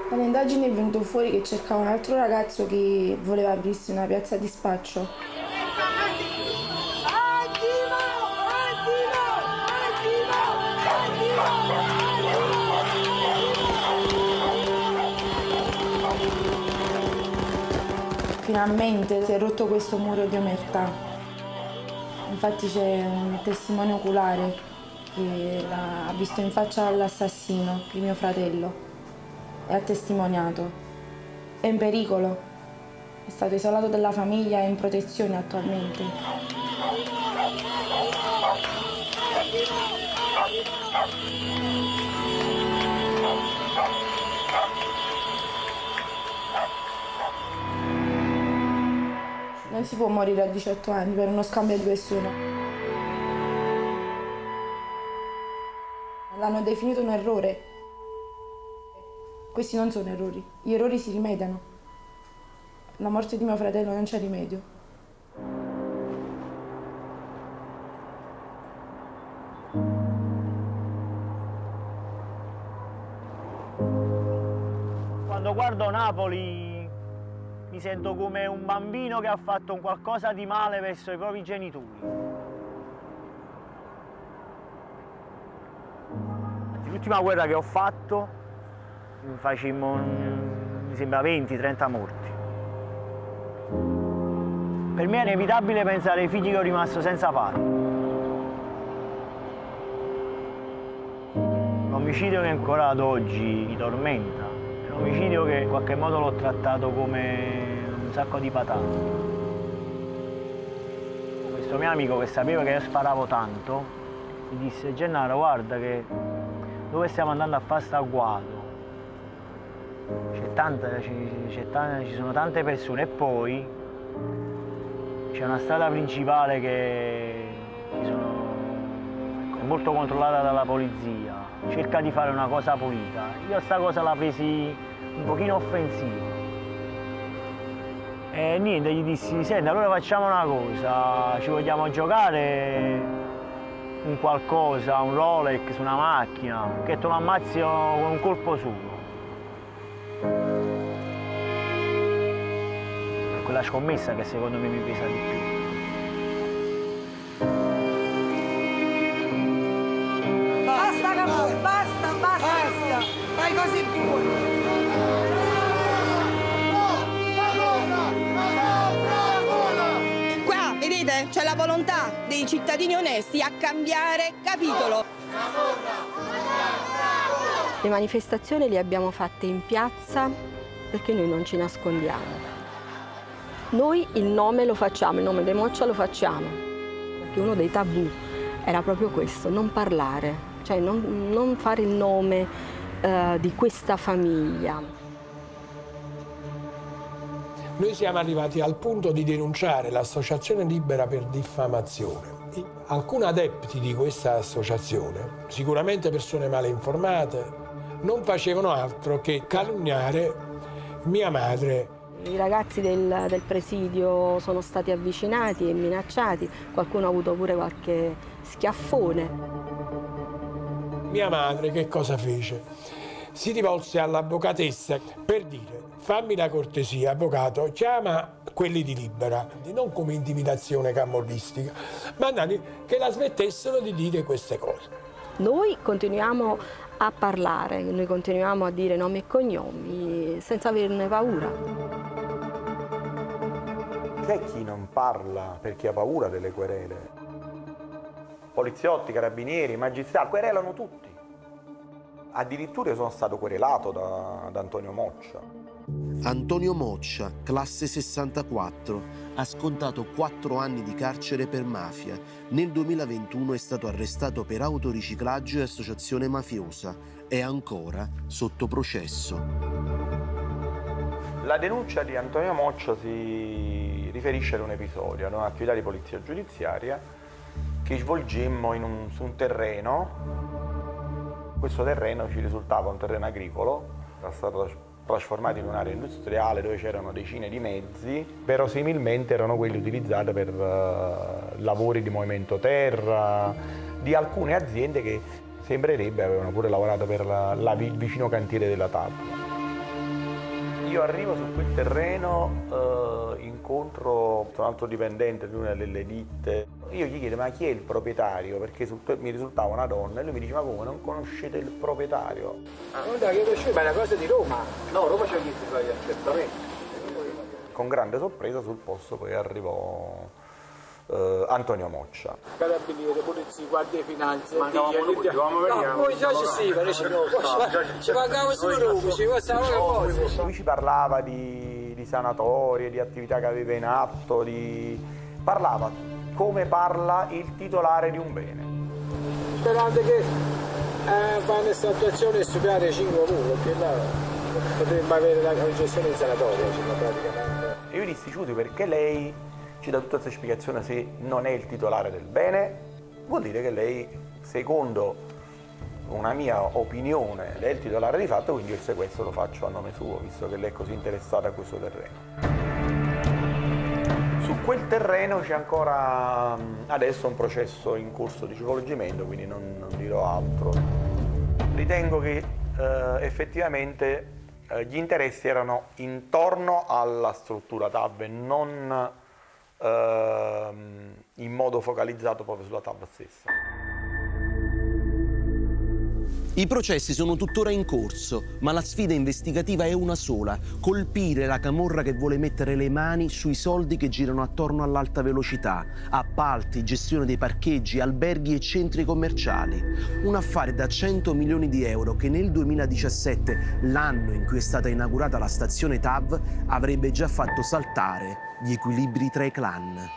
Dalle indagini è venuto fuori che cercava un altro ragazzo che voleva aprirsi una piazza di spaccio. Finalmente si è rotto questo muro di omertà. Infatti c'è un testimone oculare che ha visto in faccia l'assassino, il mio fratello, e ha testimoniato. È in pericolo, è stato isolato dalla famiglia e in protezione attualmente. Non si può morire a 18 anni per uno scambio di persone. L'hanno definito un errore. Questi non sono errori, gli errori si rimediano. La morte di mio fratello non c'è rimedio. Quando guardo Napoli mi sento come un bambino che ha fatto un qualcosa di male verso i propri genitori. L'ultima guerra che ho fatto facemmo, mi sembra, 20-30 morti. Per me è inevitabile pensare ai figli che ho rimasto senza padre. Un omicidio che ancora ad oggi mi tormenta, omicidio che in qualche modo l'ho trattato come un sacco di patate. Questo mio amico che sapeva che io sparavo tanto, mi disse Gennaro guarda che dove stiamo andando a fare sta tanta, c'è tanta, ci sono tante persone e poi c'è una strada principale che sono, è molto controllata dalla polizia, cerca di fare una cosa pulita. Io sta cosa la presi un pochino offensiva. E niente, gli dissi, senti, allora facciamo una cosa, ci vogliamo giocare un qualcosa, un Rolex una macchina, che te lo ammazzi con un colpo solo. Quella scommessa che secondo me mi pesa di più. Fai così pure. Qua, vedete, c'è la volontà dei cittadini onesti a cambiare capitolo. Le manifestazioni le abbiamo fatte in piazza perché noi non ci nascondiamo. Noi il nome lo facciamo, il nome di Moccia lo facciamo, perché uno dei tabù era proprio questo, non parlare, cioè non, non fare il nome eh, di questa famiglia. Noi siamo arrivati al punto di denunciare l'associazione libera per diffamazione. Alcuni adepti di questa associazione, sicuramente persone male informate, non facevano altro che calunniare mia madre. I ragazzi del, del presidio sono stati avvicinati e minacciati, qualcuno ha avuto pure qualche schiaffone. Mia madre che cosa fece? Si rivolse all'avvocatessa per dire fammi la cortesia, avvocato, chiama quelli di Libera, non come intimidazione camorristica, ma che la smettessero di dire queste cose. Noi continuiamo a parlare, noi continuiamo a dire nomi e cognomi senza averne paura. C'è chi non parla perché ha paura delle querele. Poliziotti, carabinieri, magistrati, querelano tutti. Addirittura io sono stato querelato da, da Antonio Moccia. Antonio Moccia, classe 64, ha scontato 4 anni di carcere per mafia. Nel 2021 è stato arrestato per autoriciclaggio e associazione mafiosa. È ancora sotto processo. La denuncia di Antonio Moccia si riferisce ad un episodio, ad un'attività di polizia giudiziaria che svolgemmo un, su un terreno. Questo terreno ci risultava un terreno agricolo, era stato trasformato in un'area industriale dove c'erano decine di mezzi, verosimilmente erano quelli utilizzati per uh, lavori di movimento terra, di alcune aziende che sembrerebbe avevano pure lavorato per la, la, il vicino cantiere della TAP. Io arrivo su quel terreno, uh, incontro un altro dipendente di una delle ditte, io gli chiedo ma chi è il proprietario? Perché sul, mi risultava una donna e lui mi dice ma come non conoscete il proprietario? Ah, non da che conoscevo, ma è una cosa di Roma. No, Roma c'è chiesto certamente. Con grande sorpresa sul posto poi arrivò eh, Antonio Moccia. Carabinieri, polizia, guardia di finanze, ma no, noi dovevamo venire. No, poi già ci si, ci pagavamo solo Roma, ci costava cose. Lui ci parlava di, di sanatorie, di attività che aveva in atto, di... parlava come parla il titolare di un bene. Sperando che eh, fanno questa attuazione e superare 5 comuni, perché là potremmo avere la concessione in sanatoria praticamente. Io gli dissi Ciuti perché lei ci dà tutta questa spiegazione se non è il titolare del bene, vuol dire che lei, secondo una mia opinione, è il titolare di fatto, quindi il sequestro lo faccio a nome suo, visto che lei è così interessata a questo terreno. Su quel terreno c'è ancora adesso un processo in corso di coinvolgimento, quindi non, non dirò altro. Ritengo che eh, effettivamente eh, gli interessi erano intorno alla struttura TAV non eh, in modo focalizzato proprio sulla TAV stessa. I processi sono tuttora in corso, ma la sfida investigativa è una sola, colpire la camorra che vuole mettere le mani sui soldi che girano attorno all'alta velocità, appalti, gestione dei parcheggi, alberghi e centri commerciali. Un affare da 100 milioni di euro che nel 2017, l'anno in cui è stata inaugurata la stazione TAV, avrebbe già fatto saltare gli equilibri tra i clan.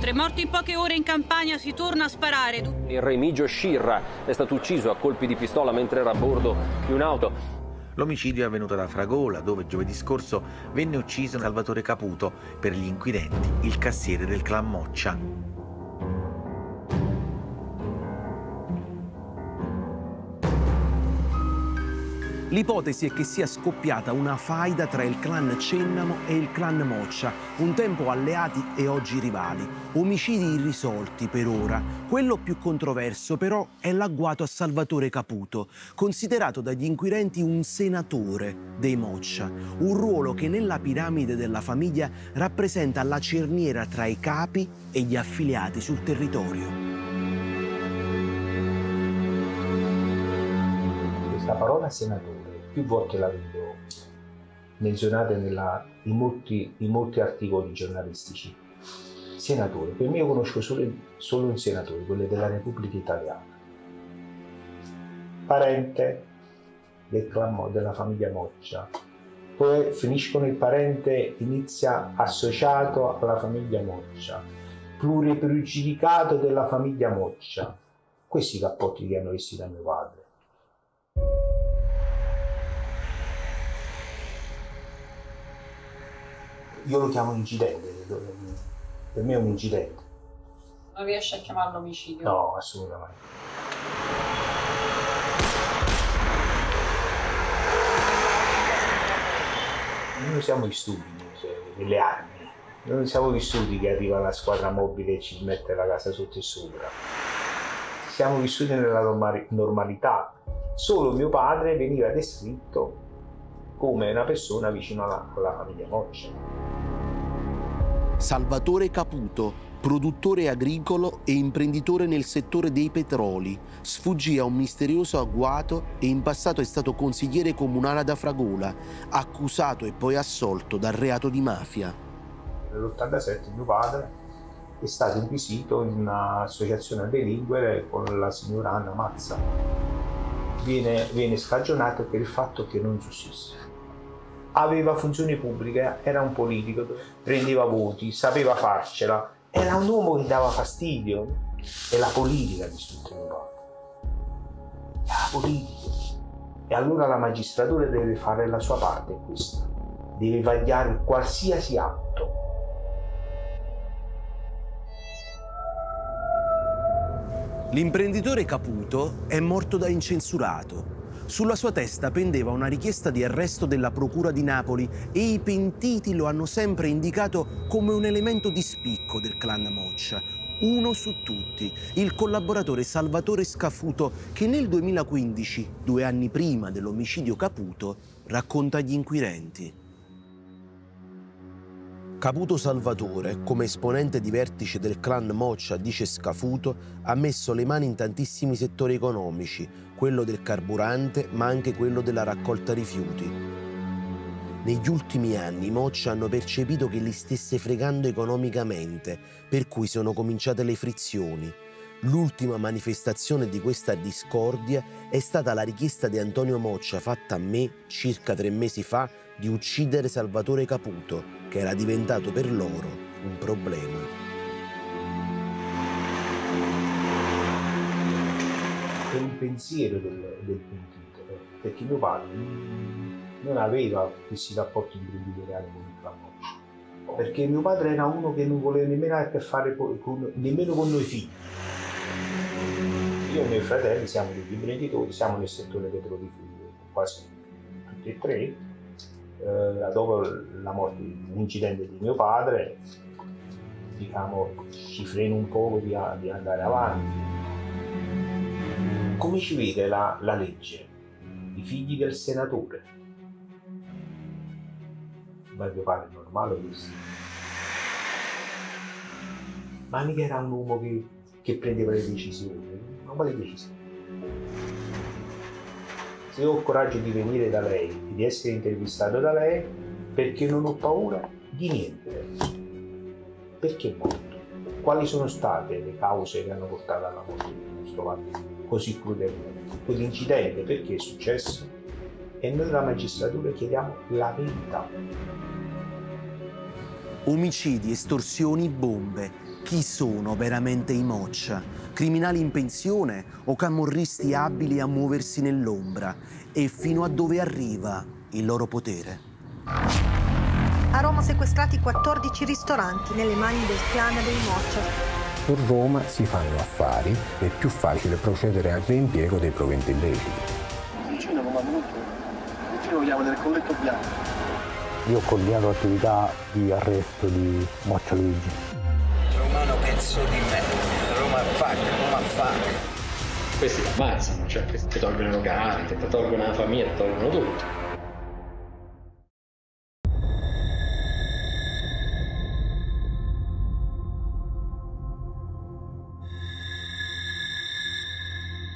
Tre morti in poche ore in campagna, si torna a sparare. Il remigio Scirra è stato ucciso a colpi di pistola mentre era a bordo di un'auto. L'omicidio è avvenuto da Fragola, dove giovedì scorso venne ucciso Salvatore Caputo, per gli inquirenti il cassiere del clan Moccia. L'ipotesi è che sia scoppiata una faida tra il clan Cennamo e il clan Moccia, un tempo alleati e oggi rivali. Omicidi irrisolti per ora. Quello più controverso però è l'agguato a Salvatore Caputo, considerato dagli inquirenti un senatore dei Moccia, un ruolo che nella piramide della famiglia rappresenta la cerniera tra i capi e gli affiliati sul territorio. Questa parola senatore più volte la vedo menzionata nella, in, molti, in, molti, articoli giornalistici. Senatore, per me io conosco solo, solo un senatore, quello della Repubblica Italiana. Parente del clan, della famiglia Moccia. Poi finisce con il parente, inizia associato alla famiglia Moccia. Pluripregiudicato della famiglia Moccia. Questi i rapporti che hanno visti da mio padre. Io lo chiamo incidente, per me è un incidente. Non riesci a chiamarlo omicidio? No, assolutamente. Noi siamo gli studi cioè, delle armi, noi non siamo gli studi che arriva la squadra mobile e ci mette la casa sotto e sopra. Siamo vissuti nella normalità. Solo mio padre veniva descritto come una persona vicino alla, alla famiglia Moccia. Salvatore Caputo, produttore agricolo e imprenditore nel settore dei petroli, sfuggì a un misterioso agguato e in passato è stato consigliere comunale ad Afragola, accusato e poi assolto dal reato di mafia. Nell'87 mio padre è stato inquisito in un'associazione a delinquere con la signora Anna Mazza. Viene, viene scagionato per il fatto che non sussiste aveva funzioni pubbliche, era un politico, prendeva voti, sapeva farcela, era un uomo che dava fastidio. È la politica il È la politica. E allora la magistratura deve fare la sua parte questa. Deve vagliare qualsiasi atto. L'imprenditore Caputo è morto da incensurato sulla sua testa pendeva una richiesta di arresto della Procura di Napoli e i pentiti lo hanno sempre indicato come un elemento di spicco del clan Moccia. Uno su tutti, il collaboratore Salvatore Scafuto, che nel 2015, due anni prima dell'omicidio Caputo, racconta agli inquirenti. Caputo Salvatore, come esponente di vertice del clan Moccia, dice Scafuto, ha messo le mani in tantissimi settori economici, quello del carburante ma anche quello della raccolta rifiuti. Negli ultimi anni i Moccia hanno percepito che li stesse fregando economicamente, per cui sono cominciate le frizioni. L'ultima manifestazione di questa discordia è stata la richiesta di Antonio Moccia fatta a me circa tre mesi fa di uccidere Salvatore Caputo, che era diventato per loro un problema. È un pensiero del, del pentito, perché mio padre non aveva questi rapporti imprenditoriali con il Moccia, perché mio padre era uno che non voleva nemmeno a che fare con, nemmeno con noi figli. Io e i miei fratelli siamo degli imprenditori, siamo nel settore petrolifero, quasi tutti e tre, eh, dopo la morte, l'incidente di mio padre, diciamo, ci frena un po' di, di, andare avanti. Come ci vede la, la legge? I figli del senatore. Ma mio padre è normale così. Ma mica era un uomo che, che prendeva le decisioni, non le decisioni. se ho il coraggio di venire da lei, di essere intervistato da lei, perché non ho paura di niente. Perché morto? Quali sono state le cause che hanno portato alla morte di Mustafa così crudelmente? Quell'incidente perché è successo? E noi della magistratura chiediamo la verità. Omicidi, estorsioni, bombe. Chi sono veramente i Moccia? Criminali in pensione o camorristi abili a muoversi nell'ombra? E fino a dove arriva il loro potere? A Roma sequestrati 14 ristoranti nelle mani del clan dei Moccia. Su Roma si fanno affari, è più facile procedere al reimpiego dei proventi illeciti. Vicino comando non Vicino vogliamo del colletto bianco. Io ho coordinato l'attività di arresto di Moccia Luigi. Romano pezzo di me, Roma fuck, Roma fuck. Questi ti ammazzano, cioè ti tolgono i locali, ti tolgono la famiglia, ti tolgono tutto.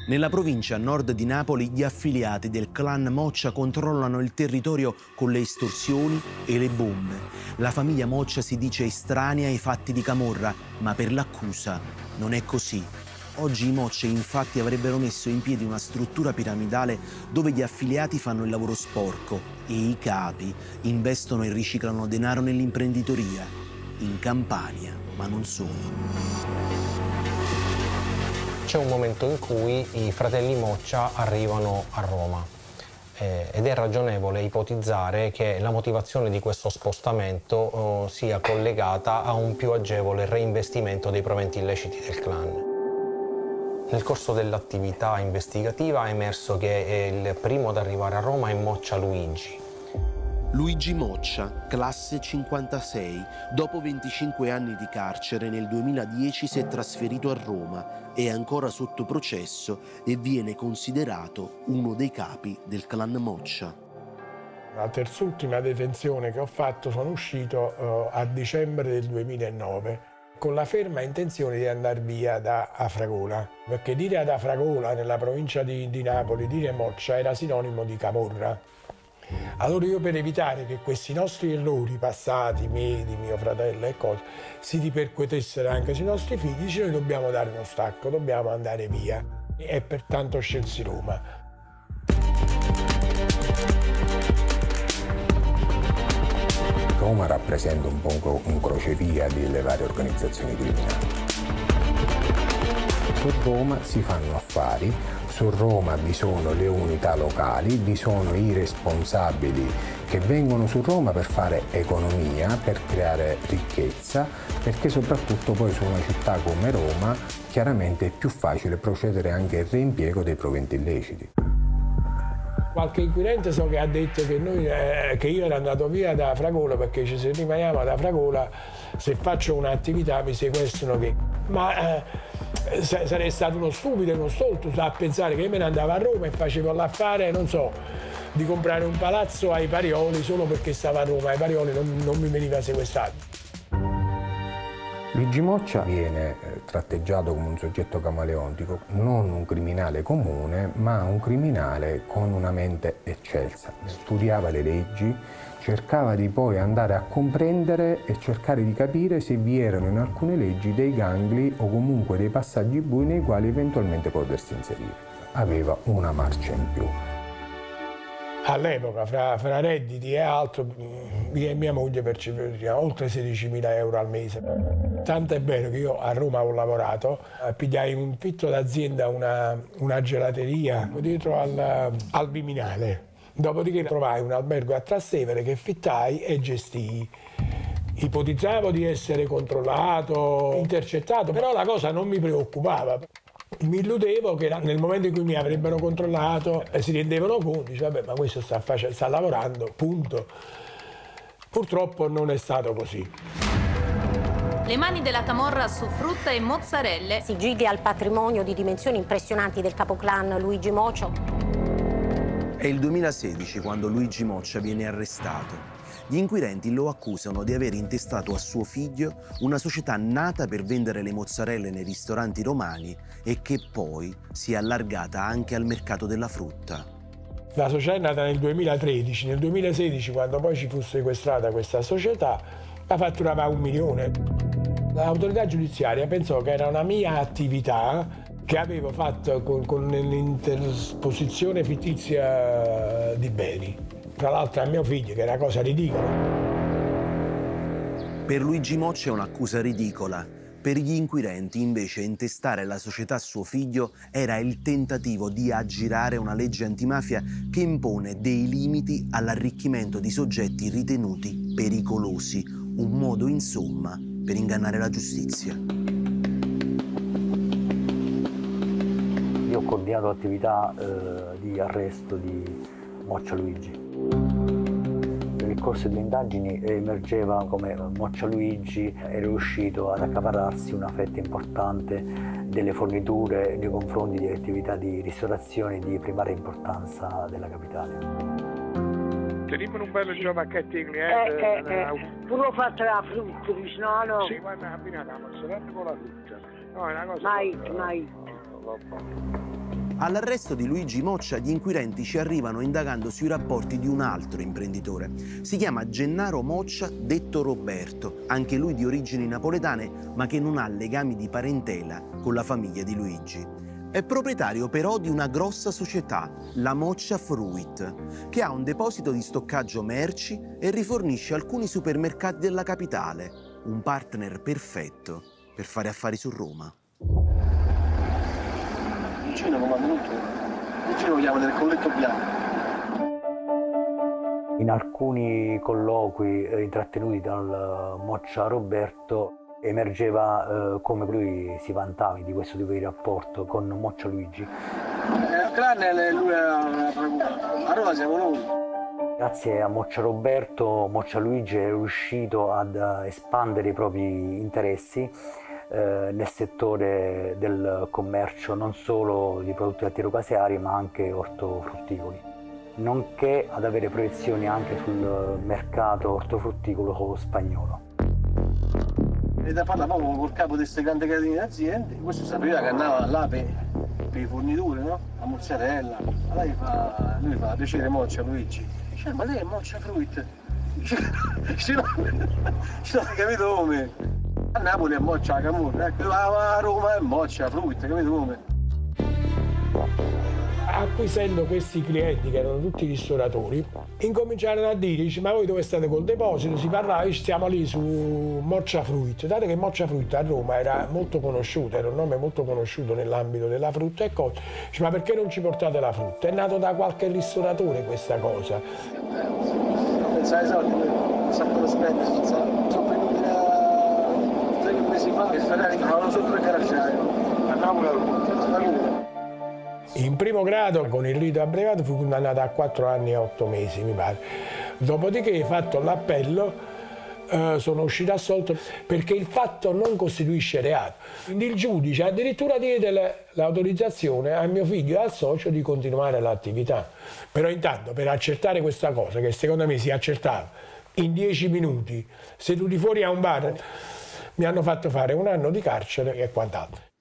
Nella provincia a nord di Napoli gli affiliati del clan Moccia controllano il territorio con le estorsioni e le bombe. La famiglia Moccia si dice estranea ai fatti di Camorra, ma per l'accusa non è così. Oggi i Moccia infatti avrebbero messo in piedi una struttura piramidale dove gli affiliati fanno il lavoro sporco e i capi investono e riciclano denaro nell'imprenditoria, in Campania, ma non solo c'è un momento in cui i fratelli Moccia arrivano a Roma eh, ed è ragionevole ipotizzare che la motivazione di questo spostamento oh, sia collegata a un più agevole reinvestimento dei proventi illeciti del clan. Nel corso dell'attività investigativa è emerso che il primo ad arrivare a Roma è Moccia Luigi, Luigi Moccia, classe 56, dopo 25 anni di carcere nel 2010 si è trasferito a Roma, è ancora sotto processo e viene considerato uno dei capi del clan Moccia. La terzultima detenzione che ho fatto sono uscito uh, a dicembre del 2009 con la ferma intenzione di andare via da Afragola, perché dire ad Afragola, nella provincia di, di Napoli, dire Moccia era sinonimo di camorra. Allora io per evitare che questi nostri errori passati, miei, di mio fratello e cose, si ripercuotessero anche sui nostri figli, noi dobbiamo dare uno stacco, dobbiamo andare via. E pertanto scelsi Roma. Roma rappresenta un po' un crocevia delle varie organizzazioni criminali. Su Roma si fanno affari, su Roma vi sono le unità locali, vi sono i responsabili che vengono su Roma per fare economia, per creare ricchezza, perché soprattutto poi su una città come Roma chiaramente è più facile procedere anche al reimpiego dei proventi illeciti. Qualche inquirente so che ha detto che, noi, eh, che io ero andato via da Fragola perché se rimaniamo da Fragola se faccio un'attività mi sequestrano che... Ma eh, sarei stato uno stupido e uno stolto a pensare che io me ne andavo a Roma e facevo l'affare, non so, di comprare un palazzo ai Parioli solo perché stavo a Roma, ai Parioli non, non mi veniva sequestrato. Luigi Moccia viene eh, tratteggiato come un soggetto camaleontico, non un criminale comune, ma un criminale con una mente eccelsa. Studiava le leggi, cercava di poi andare a comprendere e cercare di capire se vi erano in alcune leggi dei gangli o comunque dei passaggi bui nei quali eventualmente potersi inserire. Aveva una marcia in più all'epoca fra, fra, redditi e altro mia e mia moglie percepiva oltre 16.000 euro al mese. Tanto è vero che io a Roma ho lavorato, pigliai un fitto d'azienda, una, una gelateria dietro al, al Viminale. Dopodiché trovai un albergo a Trastevere che fittai e gestii. Ipotizzavo di essere controllato, intercettato, però la cosa non mi preoccupava mi illudevo che nel momento in cui mi avrebbero controllato si rendevano conto, dice vabbè ma questo sta, facendo, sta lavorando, punto. Purtroppo non è stato così. Le mani della camorra su frutta e mozzarelle. Sigilli al patrimonio di dimensioni impressionanti del capoclan Luigi Mocio. È il 2016 quando Luigi Moccia viene arrestato. Gli inquirenti lo accusano di aver intestato a suo figlio una società nata per vendere le mozzarelle nei ristoranti romani e che poi si è allargata anche al mercato della frutta. La società è nata nel 2013, nel 2016 quando poi ci fu sequestrata questa società la fatturava un milione. L'autorità giudiziaria pensò che era una mia attività che avevo fatto con, con l'interposizione fittizia di beni. Tra l'altro a mio figlio, che era cosa ridicola. Per Luigi Moccia è un'accusa ridicola. Per gli inquirenti, invece, intestare la società a suo figlio era il tentativo di aggirare una legge antimafia che impone dei limiti all'arricchimento di soggetti ritenuti pericolosi, un modo, insomma, per ingannare la giustizia. Coordinato l'attività eh, di arresto di Moccia Luigi nel corso delle indagini emergeva come Moccia Luigi era riuscito ad accaparrarsi una fetta importante delle forniture nei confronti di attività di ristorazione di primaria importanza della capitale. Teniamo un bello gioco pacchetto di clienti. Eh, eh, eh. Tu lo fate la frutta vicino, no? Sì, guarda, abbinata la mozzarella con la frutta. No, è una cosa... Mai, mai. All'arresto di Luigi Moccia gli inquirenti ci arrivano indagando sui rapporti di un altro imprenditore. Si chiama Gennaro Moccia, detto Roberto, anche lui di origini napoletane, ma che non ha legami di parentela con la famiglia di Luigi. È proprietario però di una grossa società, la Moccia Fruit, che ha un deposito di stoccaggio merci e rifornisce alcuni supermercati della capitale, un partner perfetto per fare affari su Roma vicino comanda tutto. Vicino lo chiamano nel colletto bianco. In alcuni colloqui eh, intrattenuti dal Moccia Roberto emergeva eh, come lui si vantava di questo tipo di rapporto con Moccia Luigi. Eh, Clan lui a, a Roma siamo noi. Grazie a Moccia Roberto, Moccia Luigi è riuscito ad espandere i propri interessi eh, nel settore del commercio non solo di prodotti lattiero-caseari ma anche ortofrutticoli, nonché ad avere proiezioni anche sul mercato ortofrutticolo spagnolo. E da parlare proprio col capo di queste grandi catene di aziende, questo sapeva che andava là per, per i forniture, no? A mozzarella. Allora gli fa, lui fa piacere Moccia Luigi. Dice, ma lei è Moccia Fruit? Non hai capito come? A Napoli è moccia la camorra, ecco, a Roma è moccia, frutta, capito come? Acquisendo questi clienti che erano tutti ristoratori, incominciarono a dire, ma voi dove state col deposito? Si parlava, stiamo lì su Moccia Fruit, dato che Moccia Fruit a Roma era molto conosciuto, era un nome molto conosciuto nell'ambito della frutta e cose, dice, ma perché non ci portate la frutta? È nato da qualche ristoratore questa cosa. Pensare ai soldi, un sacco di spendere, sono venuti da mesi fa che Ferrari trovavano sotto il caracciaio. A Napoli al in primo grado con il rito abbreviato fu condannata a 4 anni e 8 mesi, mi pare. Dopodiché, fatto l'appello, eh, sono uscito assolto perché il fatto non costituisce reato. Quindi il giudice addirittura diede l'autorizzazione a mio figlio e al socio di continuare l'attività. Però intanto per accertare questa cosa, che secondo me si accertava in 10 minuti, seduti fuori a un bar, mi hanno fatto fare un anno di carcere e quant'altro.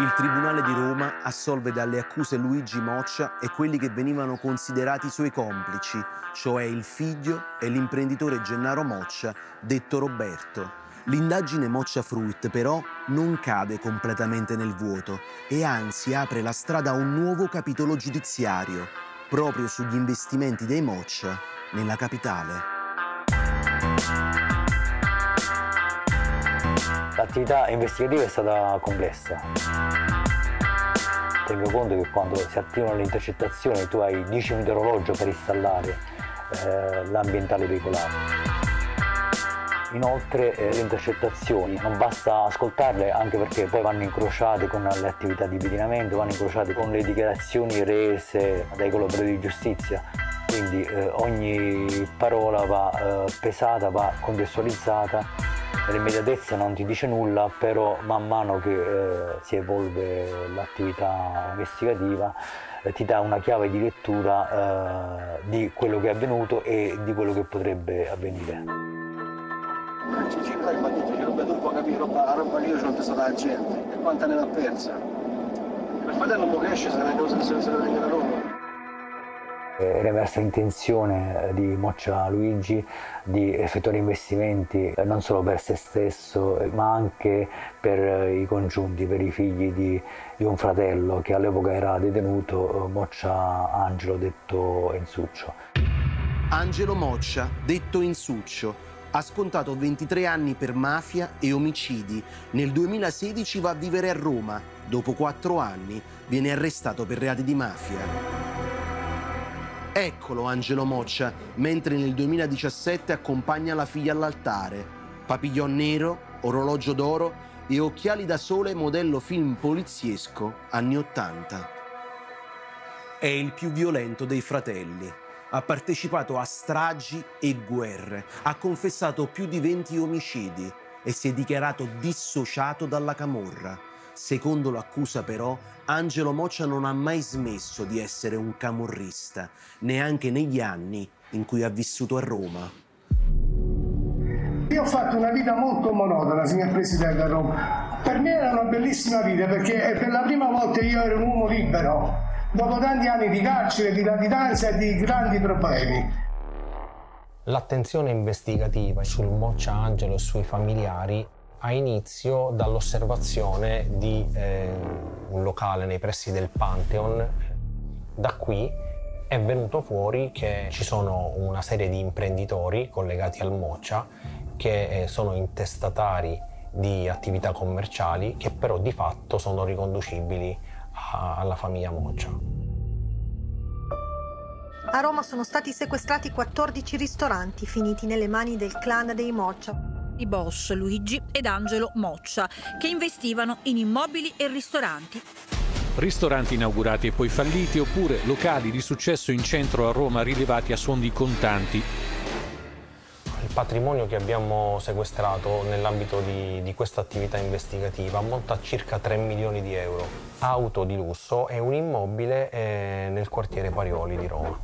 Il Tribunale di Roma assolve dalle accuse Luigi Moccia e quelli che venivano considerati suoi complici, cioè il figlio e l'imprenditore Gennaro Moccia, detto Roberto. L'indagine Moccia Fruit però non cade completamente nel vuoto e anzi apre la strada a un nuovo capitolo giudiziario, proprio sugli investimenti dei Moccia nella capitale. L'attività investigativa è stata complessa. Tengo conto che quando si attivano le intercettazioni tu hai 10 minuti orologio per installare eh, l'ambientale veicolare. Inoltre eh, le intercettazioni non basta ascoltarle anche perché poi vanno incrociate con le attività di pedinamento, vanno incrociate con le dichiarazioni rese dai collaboratori di giustizia. Quindi eh, ogni parola va eh, pesata, va contestualizzata L'immediatezza non ti dice nulla, però man mano che eh, si evolve l'attività investigativa eh, ti dà una chiave di lettura eh, di quello che è avvenuto e di quello che potrebbe avvenire. Ci fai ma dici, roba puoi capire, roba, la roba che io ho pensato la gente, e quanta ne va persa. Per fratello un po' cresce se ne vengono da Roma. Era emersa l'intenzione di Moccia Luigi di effettuare investimenti eh, non solo per se stesso eh, ma anche per i congiunti, per i figli di, di un fratello che all'epoca era detenuto, Moccia Angelo detto Insuccio. Angelo Moccia detto Insuccio ha scontato 23 anni per mafia e omicidi. Nel 2016 va a vivere a Roma. Dopo 4 anni viene arrestato per reati di mafia. Eccolo Angelo Moccia, mentre nel 2017 accompagna la figlia all'altare. Papillon nero, orologio d'oro e occhiali da sole modello film poliziesco anni 80. È il più violento dei fratelli ha partecipato a stragi e guerre, ha confessato più di 20 omicidi e si è dichiarato dissociato dalla camorra. Secondo l'accusa però, Angelo Moccia non ha mai smesso di essere un camorrista, neanche negli anni in cui ha vissuto a Roma. Io ho fatto una vita molto monotona, signor Presidente, a Roma. Per me era una bellissima vita perché per la prima volta io ero un uomo libero dopo tanti anni di carcere, di latitanza e di grandi problemi. L'attenzione investigativa sul Moccia Angelo e sui familiari ha inizio dall'osservazione di eh, un locale nei pressi del Pantheon. Da qui è venuto fuori che ci sono una serie di imprenditori collegati al Moccia che eh, sono intestatari di attività commerciali che però di fatto sono riconducibili alla famiglia Moccia. A Roma sono stati sequestrati 14 ristoranti finiti nelle mani del clan dei Moccia. I boss Luigi ed Angelo Moccia, che investivano in immobili e ristoranti. Ristoranti inaugurati e poi falliti oppure locali di successo in centro a Roma rilevati a suon di contanti patrimonio che abbiamo sequestrato nell'ambito di, di questa attività investigativa ammonta a circa 3 milioni di euro. Auto di lusso e un immobile eh, nel quartiere Parioli di Roma.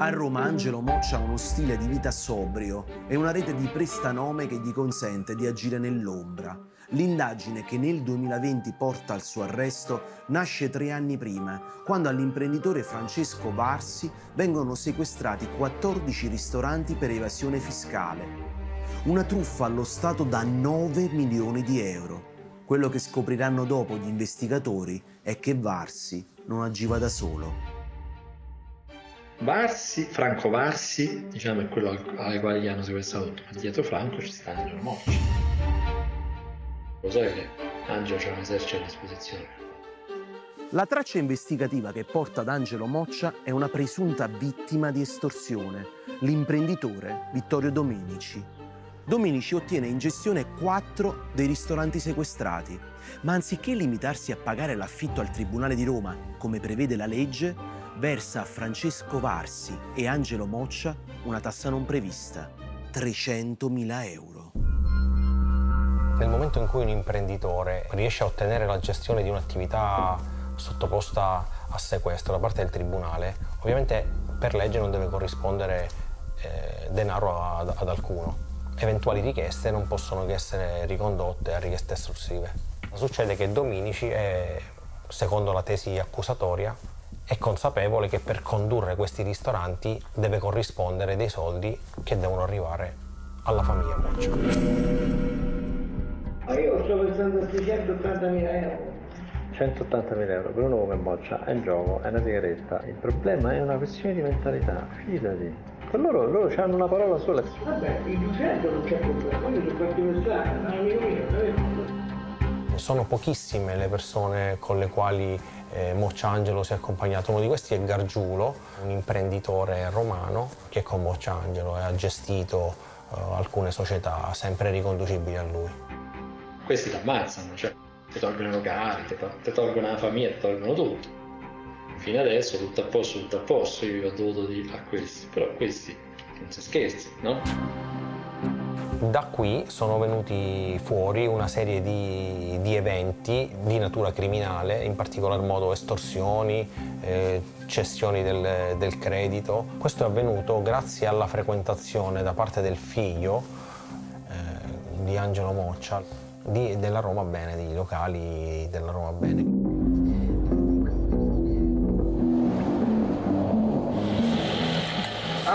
A Roma Angelo Moccia ha uno stile di vita sobrio e una rete di prestanome che gli consente di agire nell'ombra. L'indagine che nel 2020 porta al suo arresto nasce tre anni prima, quando all'imprenditore Francesco Varsi vengono sequestrati 14 ristoranti per evasione fiscale. Una truffa allo Stato da 9 milioni di euro. Quello che scopriranno dopo gli investigatori è che Varsi non agiva da solo. Varsi, Franco Varsi, diciamo è quello alle quali hanno sequestrato tutto, ma dietro Franco ci sta Angelo Mocci. Lo sai che Angelo c'ha un esercito a disposizione? La traccia investigativa che porta ad Angelo Moccia è una presunta vittima di estorsione, l'imprenditore Vittorio Domenici. Domenici ottiene in gestione quattro dei ristoranti sequestrati, ma anziché limitarsi a pagare l'affitto al Tribunale di Roma, come prevede la legge, versa a Francesco Varsi e Angelo Moccia una tassa non prevista, 300.000 euro. Nel momento in cui un imprenditore riesce a ottenere la gestione di un'attività sottoposta a sequestro da parte del tribunale, ovviamente per legge non deve corrispondere eh, denaro ad, ad alcuno. Eventuali richieste non possono che essere ricondotte a richieste estorsive. Succede che Dominici, è, secondo la tesi accusatoria, è consapevole che per condurre questi ristoranti deve corrispondere dei soldi che devono arrivare alla famiglia Moccia. Ma io sto pensando a 180.000 euro. 180.000 euro per un uomo come Boccia è in gioco, è una sigaretta. Il problema è una questione di mentalità, fidati. Per loro, loro hanno una parola sola. Vabbè, il 200 non c'è problema, io sono fatti pensare, un amico mio, sono pochissime le persone con le quali eh, Mocciangelo si è accompagnato. Uno di questi è Gargiulo, un imprenditore romano che con Mocciangelo ha gestito eh, alcune società sempre riconducibili a lui questi ti ammazzano, cioè ti tolgono i locali, ti, ti tolgono la famiglia, ti tolgono tutto. Fino adesso tutto a posto, tutto a posto, io ho dovuto dire a questi, però questi non si scherzi, no? Da qui sono venuti fuori una serie di, di, eventi di natura criminale, in particolar modo estorsioni, eh, cessioni del, del, credito. Questo è avvenuto grazie alla frequentazione da parte del figlio eh, di Angelo Moccia di, della Roma Bene, dei locali della Roma Bene.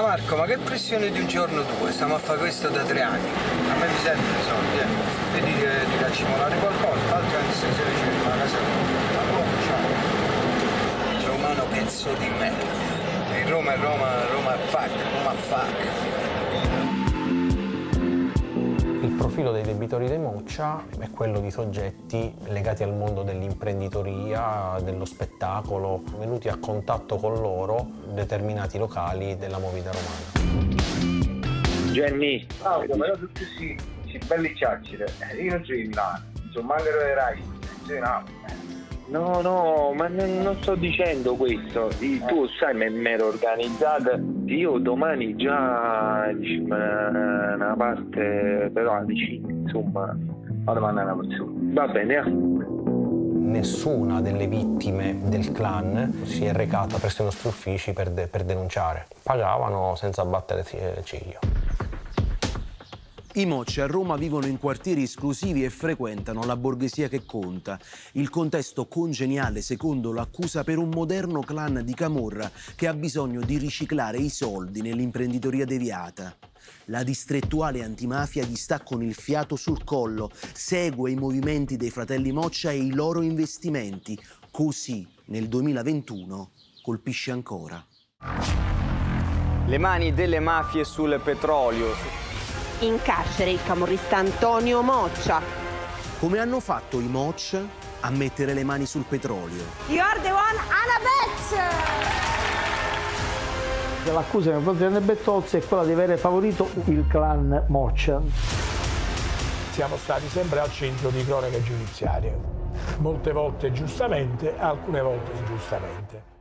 Marco, ma che pressione di un giorno o due? Stiamo a fare questo da tre anni. A me mi servono i soldi, eh. Vedi che ti faccio volare qualcosa, altrimenti se si riceve la casa. Ma come ciao? Romano pezzo di merda. In Roma è Roma, Roma è fuck, Roma fuck. Il profilo dei debitori dei Moccia è quello di soggetti legati al mondo dell'imprenditoria, dello spettacolo, venuti a contatto con loro determinati locali della movida romana. Jenny, Claudio, ma io tutti si belli chiacchiere. Eh, Io sono di Milano, insomma, anche dove erai, sei no. No, no, ma non, non sto dicendo questo. Tu sai, mi ero organizzata. Io domani già diciamo, eh, una parte, però vicino, insomma. Ora manda una persona. Va bene, eh. Nessuna delle vittime del clan si è recata presso i nostri uffici per, de- per denunciare. Pagavano senza battere ci- ciglio. I Mocci a Roma vivono in quartieri esclusivi e frequentano la borghesia che conta. Il contesto congeniale, secondo l'accusa, per un moderno clan di Camorra che ha bisogno di riciclare i soldi nell'imprenditoria deviata. La distrettuale antimafia gli sta con il fiato sul collo, segue i movimenti dei fratelli Moccia e i loro investimenti. Così, nel 2021, colpisce ancora. Le mani delle mafie sul petrolio. In carcere il camorrista Antonio Moccia. Come hanno fatto i Moc a mettere le mani sul petrolio? You are the one Anna! L'accusa nei confronti di Anne Bettozzi è quella di avere favorito il clan Moccia. Siamo stati sempre al centro di cronache giudiziarie, molte volte giustamente, alcune volte ingiustamente.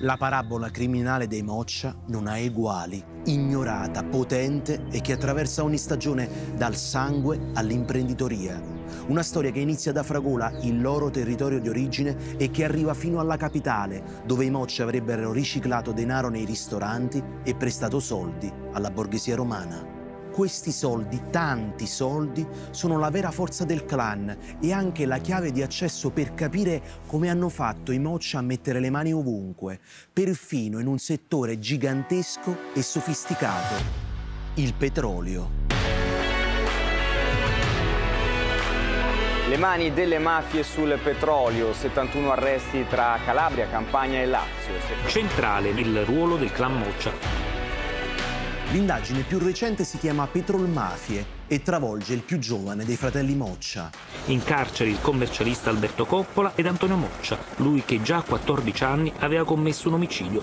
La parabola criminale dei Moccia non ha eguali, ignorata, potente e che attraversa ogni stagione dal sangue all'imprenditoria. Una storia che inizia da Fragola, il loro territorio di origine, e che arriva fino alla capitale, dove i Moccia avrebbero riciclato denaro nei ristoranti e prestato soldi alla borghesia romana. Questi soldi, tanti soldi, sono la vera forza del clan e anche la chiave di accesso per capire come hanno fatto i Moccia a mettere le mani ovunque, perfino in un settore gigantesco e sofisticato, il petrolio. Le mani delle mafie sul petrolio, 71 arresti tra Calabria, Campania e Lazio. Centrale il ruolo del clan Moccia. L'indagine più recente si chiama Petrol Mafie e travolge il più giovane dei fratelli Moccia. In carcere il commercialista Alberto Coppola ed Antonio Moccia, lui che già a 14 anni aveva commesso un omicidio.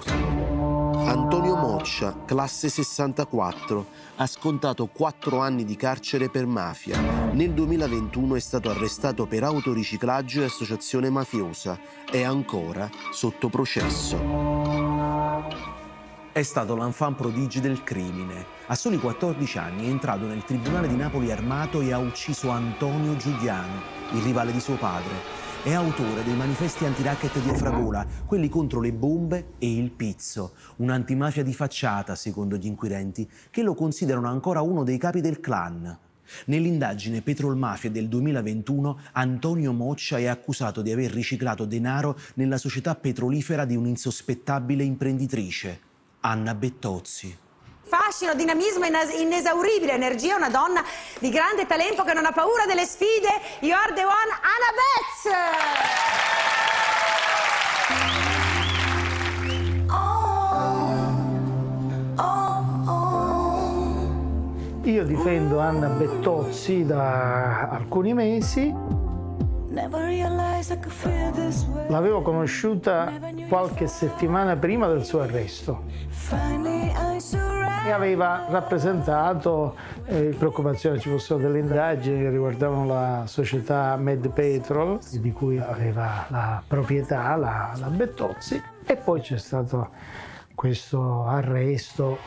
Antonio Moccia, classe 64, ha scontato 4 anni di carcere per mafia. Nel 2021 è stato arrestato per autoriciclaggio e associazione mafiosa. È ancora sotto processo. È stato l'enfant prodigio del crimine. A soli 14 anni è entrato nel tribunale di Napoli armato e ha ucciso Antonio Giuliano, il rivale di suo padre. È autore dei manifesti antiracket di Afragola, quelli contro le bombe e il pizzo, un'antimafia di facciata, secondo gli inquirenti, che lo considerano ancora uno dei capi del clan. Nell'indagine Petrol Mafia del 2021, Antonio Moccia è accusato di aver riciclato denaro nella società petrolifera di un'insospettabile imprenditrice, Anna Bettozzi. Fascino, dinamismo ines- inesauribile, energia, una donna di grande talento che non ha paura delle sfide. You are the one Anna Io difendo Anna Bettozzi da alcuni mesi. L'avevo conosciuta qualche settimana prima del suo arresto. E aveva rappresentato eh, preoccupazione ci fossero delle indagini che riguardavano la società Med Petrol di cui aveva la proprietà la, la Bettozzi. E poi c'è stato questo arresto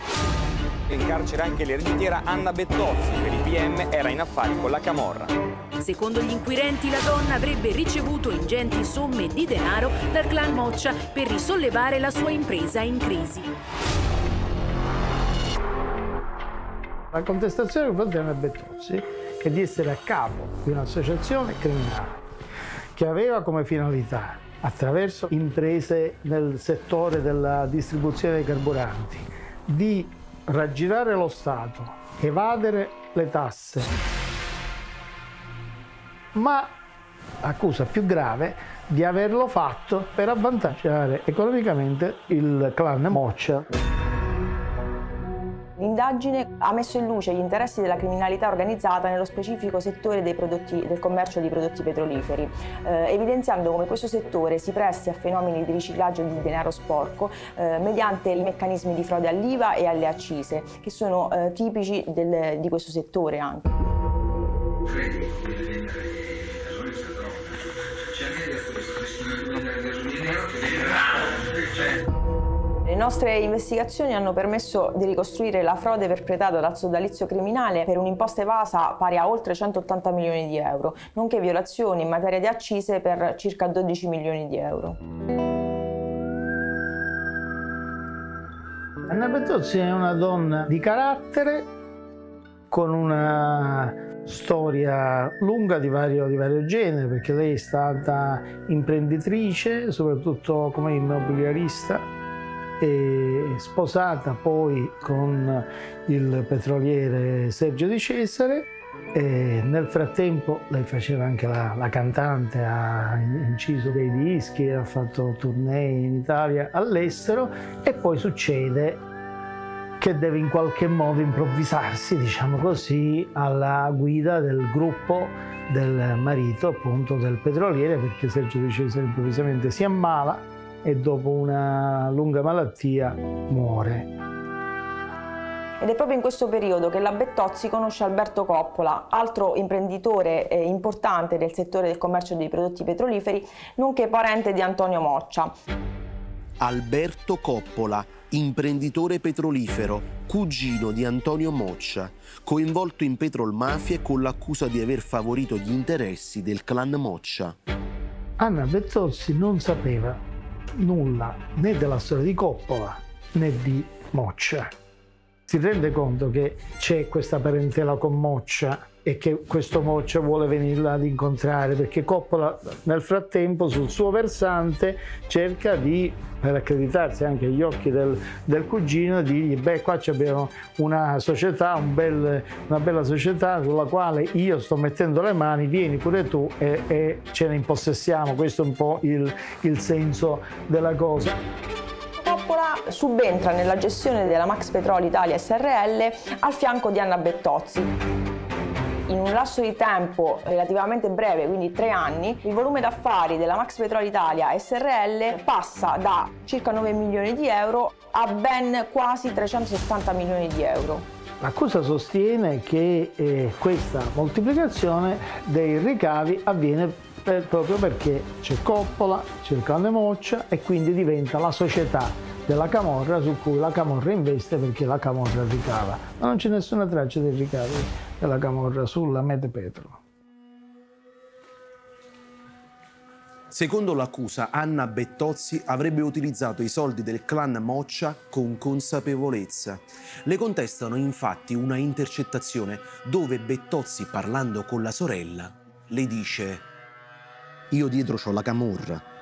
In carcere anche l'ereditiera Anna Bettozzi, per il PM era in affari con la Camorra. Secondo gli inquirenti la donna avrebbe ricevuto ingenti somme di denaro dal clan Moccia per risollevare la sua impresa in crisi. La contestazione confronti di Anna Bettozzi e di essere a capo di un'associazione criminale che aveva come finalità, attraverso imprese nel settore della distribuzione dei carburanti, di raggirare lo Stato, evadere le tasse, ma accusa più grave di averlo fatto per avvantaggiare economicamente il clan Moccia. L'indagine ha messo in luce gli interessi della criminalità organizzata nello specifico settore prodotti, del commercio di prodotti petroliferi, eh, evidenziando come questo settore si presti a fenomeni di riciclaggio di denaro sporco eh, mediante i meccanismi di frode all'IVA e alle accise, che sono eh, tipici del, di questo settore anche. Le nostre investigazioni hanno permesso di ricostruire la frode perpetrata dal sodalizio criminale per un'imposta evasa pari a oltre 180 milioni di euro, nonché violazioni in materia di accise per circa 12 milioni di euro. Anna Bettozzi è una donna di carattere con una storia lunga di vario, di vario, genere perché lei è stata imprenditrice, soprattutto come immobiliarista e sposata poi con il petroliere Sergio Di Cesare e nel frattempo lei faceva anche la, la, cantante, ha inciso dei dischi, ha fatto tournée in Italia, all'estero e poi succede che deve in qualche modo improvvisarsi, diciamo così, alla guida del gruppo del marito, appunto del petroliere, perché Sergio Di Cesare improvvisamente si ammala e dopo una lunga malattia muore. Ed è proprio in questo periodo che la Bettozzi conosce Alberto Coppola, altro imprenditore eh, importante del settore del commercio dei prodotti petroliferi, nonché parente di Antonio Moccia. Alberto Coppola, imprenditore petrolifero, cugino di Antonio Moccia, coinvolto in Petrol Mafia con l'accusa di aver favorito gli interessi del clan Moccia. Anna Bettozzi non sapeva nulla né della storia di Coppola né di Moccia. Si rende conto che c'è questa parentela con Moccia e che questo Moccia vuole venirla ad incontrare perché Coppola nel frattempo sul suo versante cerca di per accreditarsi anche agli occhi del, del cugino dirgli beh qua abbiamo una società un bel, una bella società sulla quale io sto mettendo le mani vieni pure tu e, e ce ne impossessiamo. Questo è un po' il, il senso della cosa. Coppola subentra nella gestione della Max Petrol Italia SRL al fianco di Anna Bettozzi in un lasso di tempo relativamente breve, quindi tre anni, il volume d'affari della Max Petrol Italia SRL passa da circa 9 milioni di euro a ben quasi 370 milioni di euro. L'accusa sostiene che eh, questa moltiplicazione dei ricavi avviene per, proprio perché c'è Coppola, c'è il Moccia e quindi diventa la società della Camorra su cui la Camorra investe perché la Camorra ricava. Ma non c'è nessuna traccia dei ricavi della Camorra sulla Medpetro. Secondo l'accusa, Anna Bettozzi avrebbe utilizzato i soldi del clan Moccia con consapevolezza. Le contestano infatti una intercettazione dove Bettozzi, parlando con la sorella, le dice «Io dietro ho la camorra,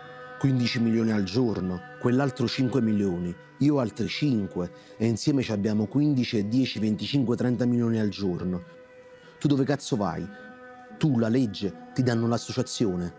15 milioni al giorno, quell'altro 5 milioni, io altri 5 e insieme abbiamo 15 10, 25, 30 milioni al giorno. Tu dove cazzo vai? Tu, la legge, ti danno l'associazione.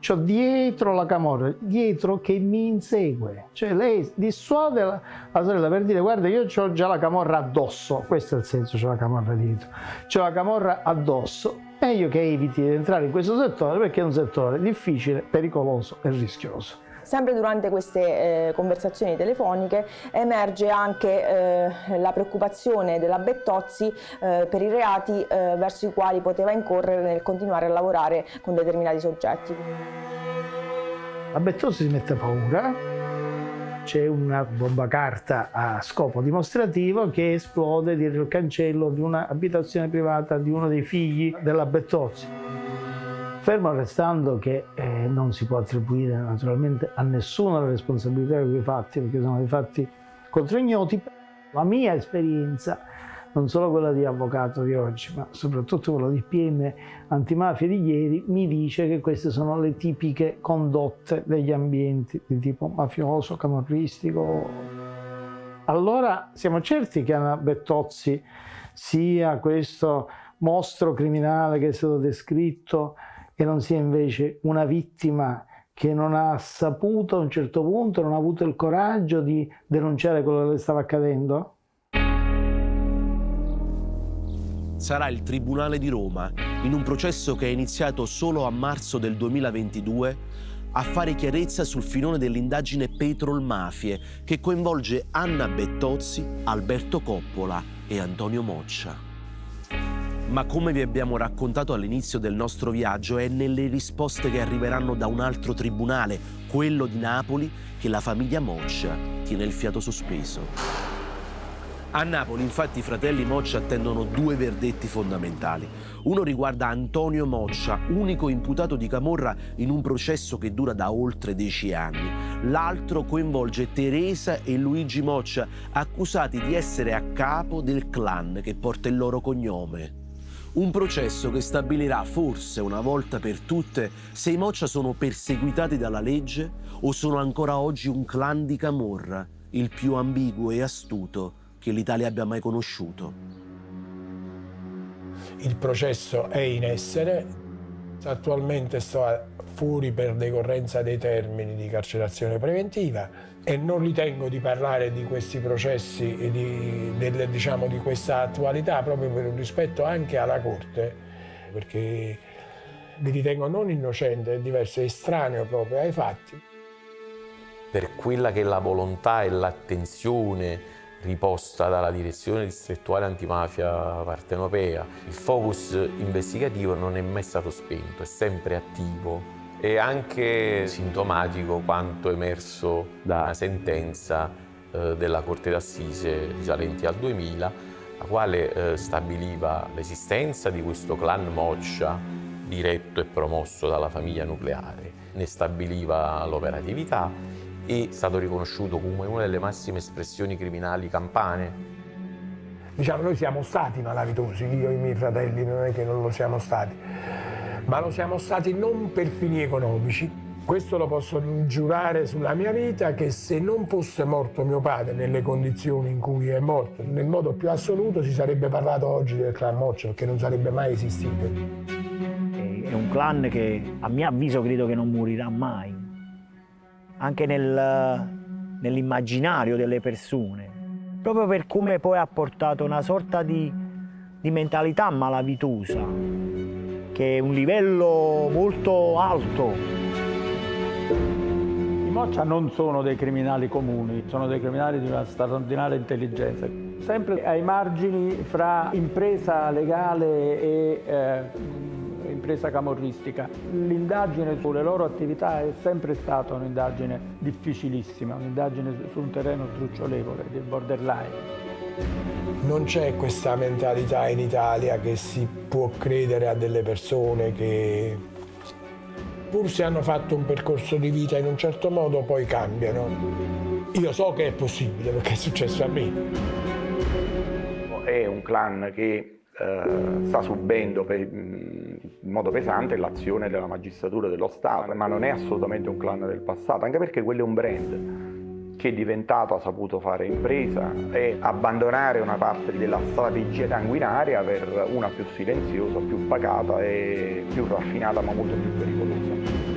C'ho dietro la camorra, dietro che mi insegue. Cioè lei dissuade la, la sorella per dire guarda io ho già la camorra addosso, questo è il senso, c'ho la camorra dietro. C'ho la camorra addosso meglio che eviti di entrare in questo settore perché è un settore difficile, pericoloso e rischioso. Sempre durante queste eh, conversazioni telefoniche emerge anche eh, la preoccupazione della Bettozzi eh, per i reati eh, verso i quali poteva incorrere nel continuare a lavorare con determinati soggetti. La Bettozzi si mette paura, c'è una bomba carta a scopo dimostrativo che esplode dietro il cancello di un'abitazione privata di uno dei figli della Bettozzi. Fermo restando che eh, non si può attribuire naturalmente a nessuno la responsabilità di quei fatti, perché sono dei fatti contro ignoti, la mia esperienza non solo quella di avvocato di oggi, ma soprattutto quella di PM antimafia di ieri, mi dice che queste sono le tipiche condotte degli ambienti di tipo mafioso, camorristico. Allora siamo certi che Anna Bettozzi sia questo mostro criminale che è stato descritto e non sia invece una vittima che non ha saputo a un certo punto, non ha avuto il coraggio di denunciare quello che le stava accadendo? Sarà il Tribunale di Roma, in un processo che è iniziato solo a marzo del 2022, a fare chiarezza sul filone dell'indagine Petrol Mafie, che coinvolge Anna Bettozzi, Alberto Coppola e Antonio Moccia. Ma come vi abbiamo raccontato all'inizio del nostro viaggio, è nelle risposte che arriveranno da un altro tribunale, quello di Napoli, che la famiglia Moccia tiene il fiato sospeso. A Napoli, infatti, i fratelli Moccia attendono due verdetti fondamentali. Uno riguarda Antonio Moccia, unico imputato di Camorra in un processo che dura da oltre dieci anni. L'altro coinvolge Teresa e Luigi Moccia, accusati di essere a capo del clan che porta il loro cognome. Un processo che stabilirà forse una volta per tutte se i Moccia sono perseguitati dalla legge o sono ancora oggi un clan di Camorra, il più ambiguo e astuto che l'Italia abbia mai conosciuto. Il processo è in essere, attualmente sta fuori per decorrenza dei termini di carcerazione preventiva e non ritengo di parlare di questi processi e di, del, diciamo, di questa attualità proprio per un rispetto anche alla Corte, perché mi ritengo non innocente, è diverso, è estraneo proprio ai fatti. Per quella che è la volontà e l'attenzione riposta dalla direzione distrettuale antimafia partenopea, il focus investigativo non è mai stato spento, è sempre attivo è anche sintomatico quanto emerso da una sentenza eh, della Corte d'Assise risalenti al 2000, la quale eh, stabiliva l'esistenza di questo clan Moccia diretto e promosso dalla famiglia nucleare, ne stabiliva l'operatività e è stato riconosciuto come una delle massime espressioni criminali campane. Diciamo, noi siamo stati malavitosi, io e i miei fratelli, non è che non lo siamo stati ma lo siamo stati non per fini economici. Questo lo posso giurare sulla mia vita che se non fosse morto mio padre nelle condizioni in cui è morto, nel modo più assoluto si sarebbe parlato oggi del clan Moccia, perché non sarebbe mai esistito. È un clan che a mio avviso credo che non morirà mai, anche nel, nell'immaginario delle persone, proprio per come poi ha portato una sorta di, di mentalità malavitosa che è un livello molto alto. I Moccia non sono dei criminali comuni, sono dei criminali di una straordinaria intelligenza, sempre ai margini fra impresa legale e eh, impresa camorristica. L'indagine sulle loro attività è sempre stata un'indagine difficilissima, un'indagine su un terreno trucciolevole, di borderline. Non c'è questa mentalità in Italia che si può credere a delle persone che pur se hanno fatto un percorso di vita in un certo modo poi cambiano. Io so che è possibile perché è successo a me. È un clan che eh, sta subendo per, in modo pesante l'azione della magistratura dello Stato, ma non è assolutamente un clan del passato, anche perché quello è un brand che è diventato, ha saputo fare impresa e abbandonare una parte della strategia sanguinaria per una più silenziosa, più pacata e più raffinata ma molto più pericolosa.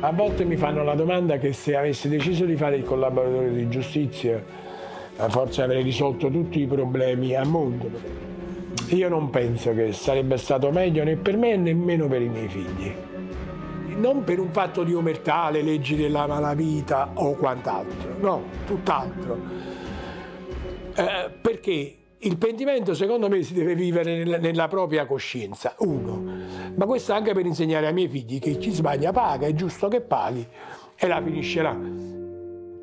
A volte mi fanno la domanda che se avessi deciso di fare il collaboratore di giustizia, forse avrei risolto tutti i problemi al mondo. Io non penso che sarebbe stato meglio né per me né nemmeno per i miei figli non per un fatto di omertà, le leggi della malavita o quant'altro, no, tutt'altro. Eh, perché il pentimento secondo me si deve vivere nella, propria coscienza, uno, ma questo anche per insegnare ai miei figli che chi sbaglia paga, è giusto che paghi e la finisce là.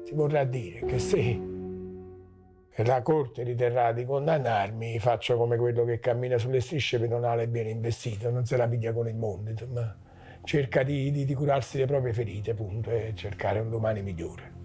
Si vorrà dire che se la Corte riterrà di condannarmi, faccio come quello che cammina sulle strisce pedonali e viene investito, non se la piglia con il mondo, insomma cerca di, di, di curarsi le proprie ferite, appunto, e cercare un domani migliore.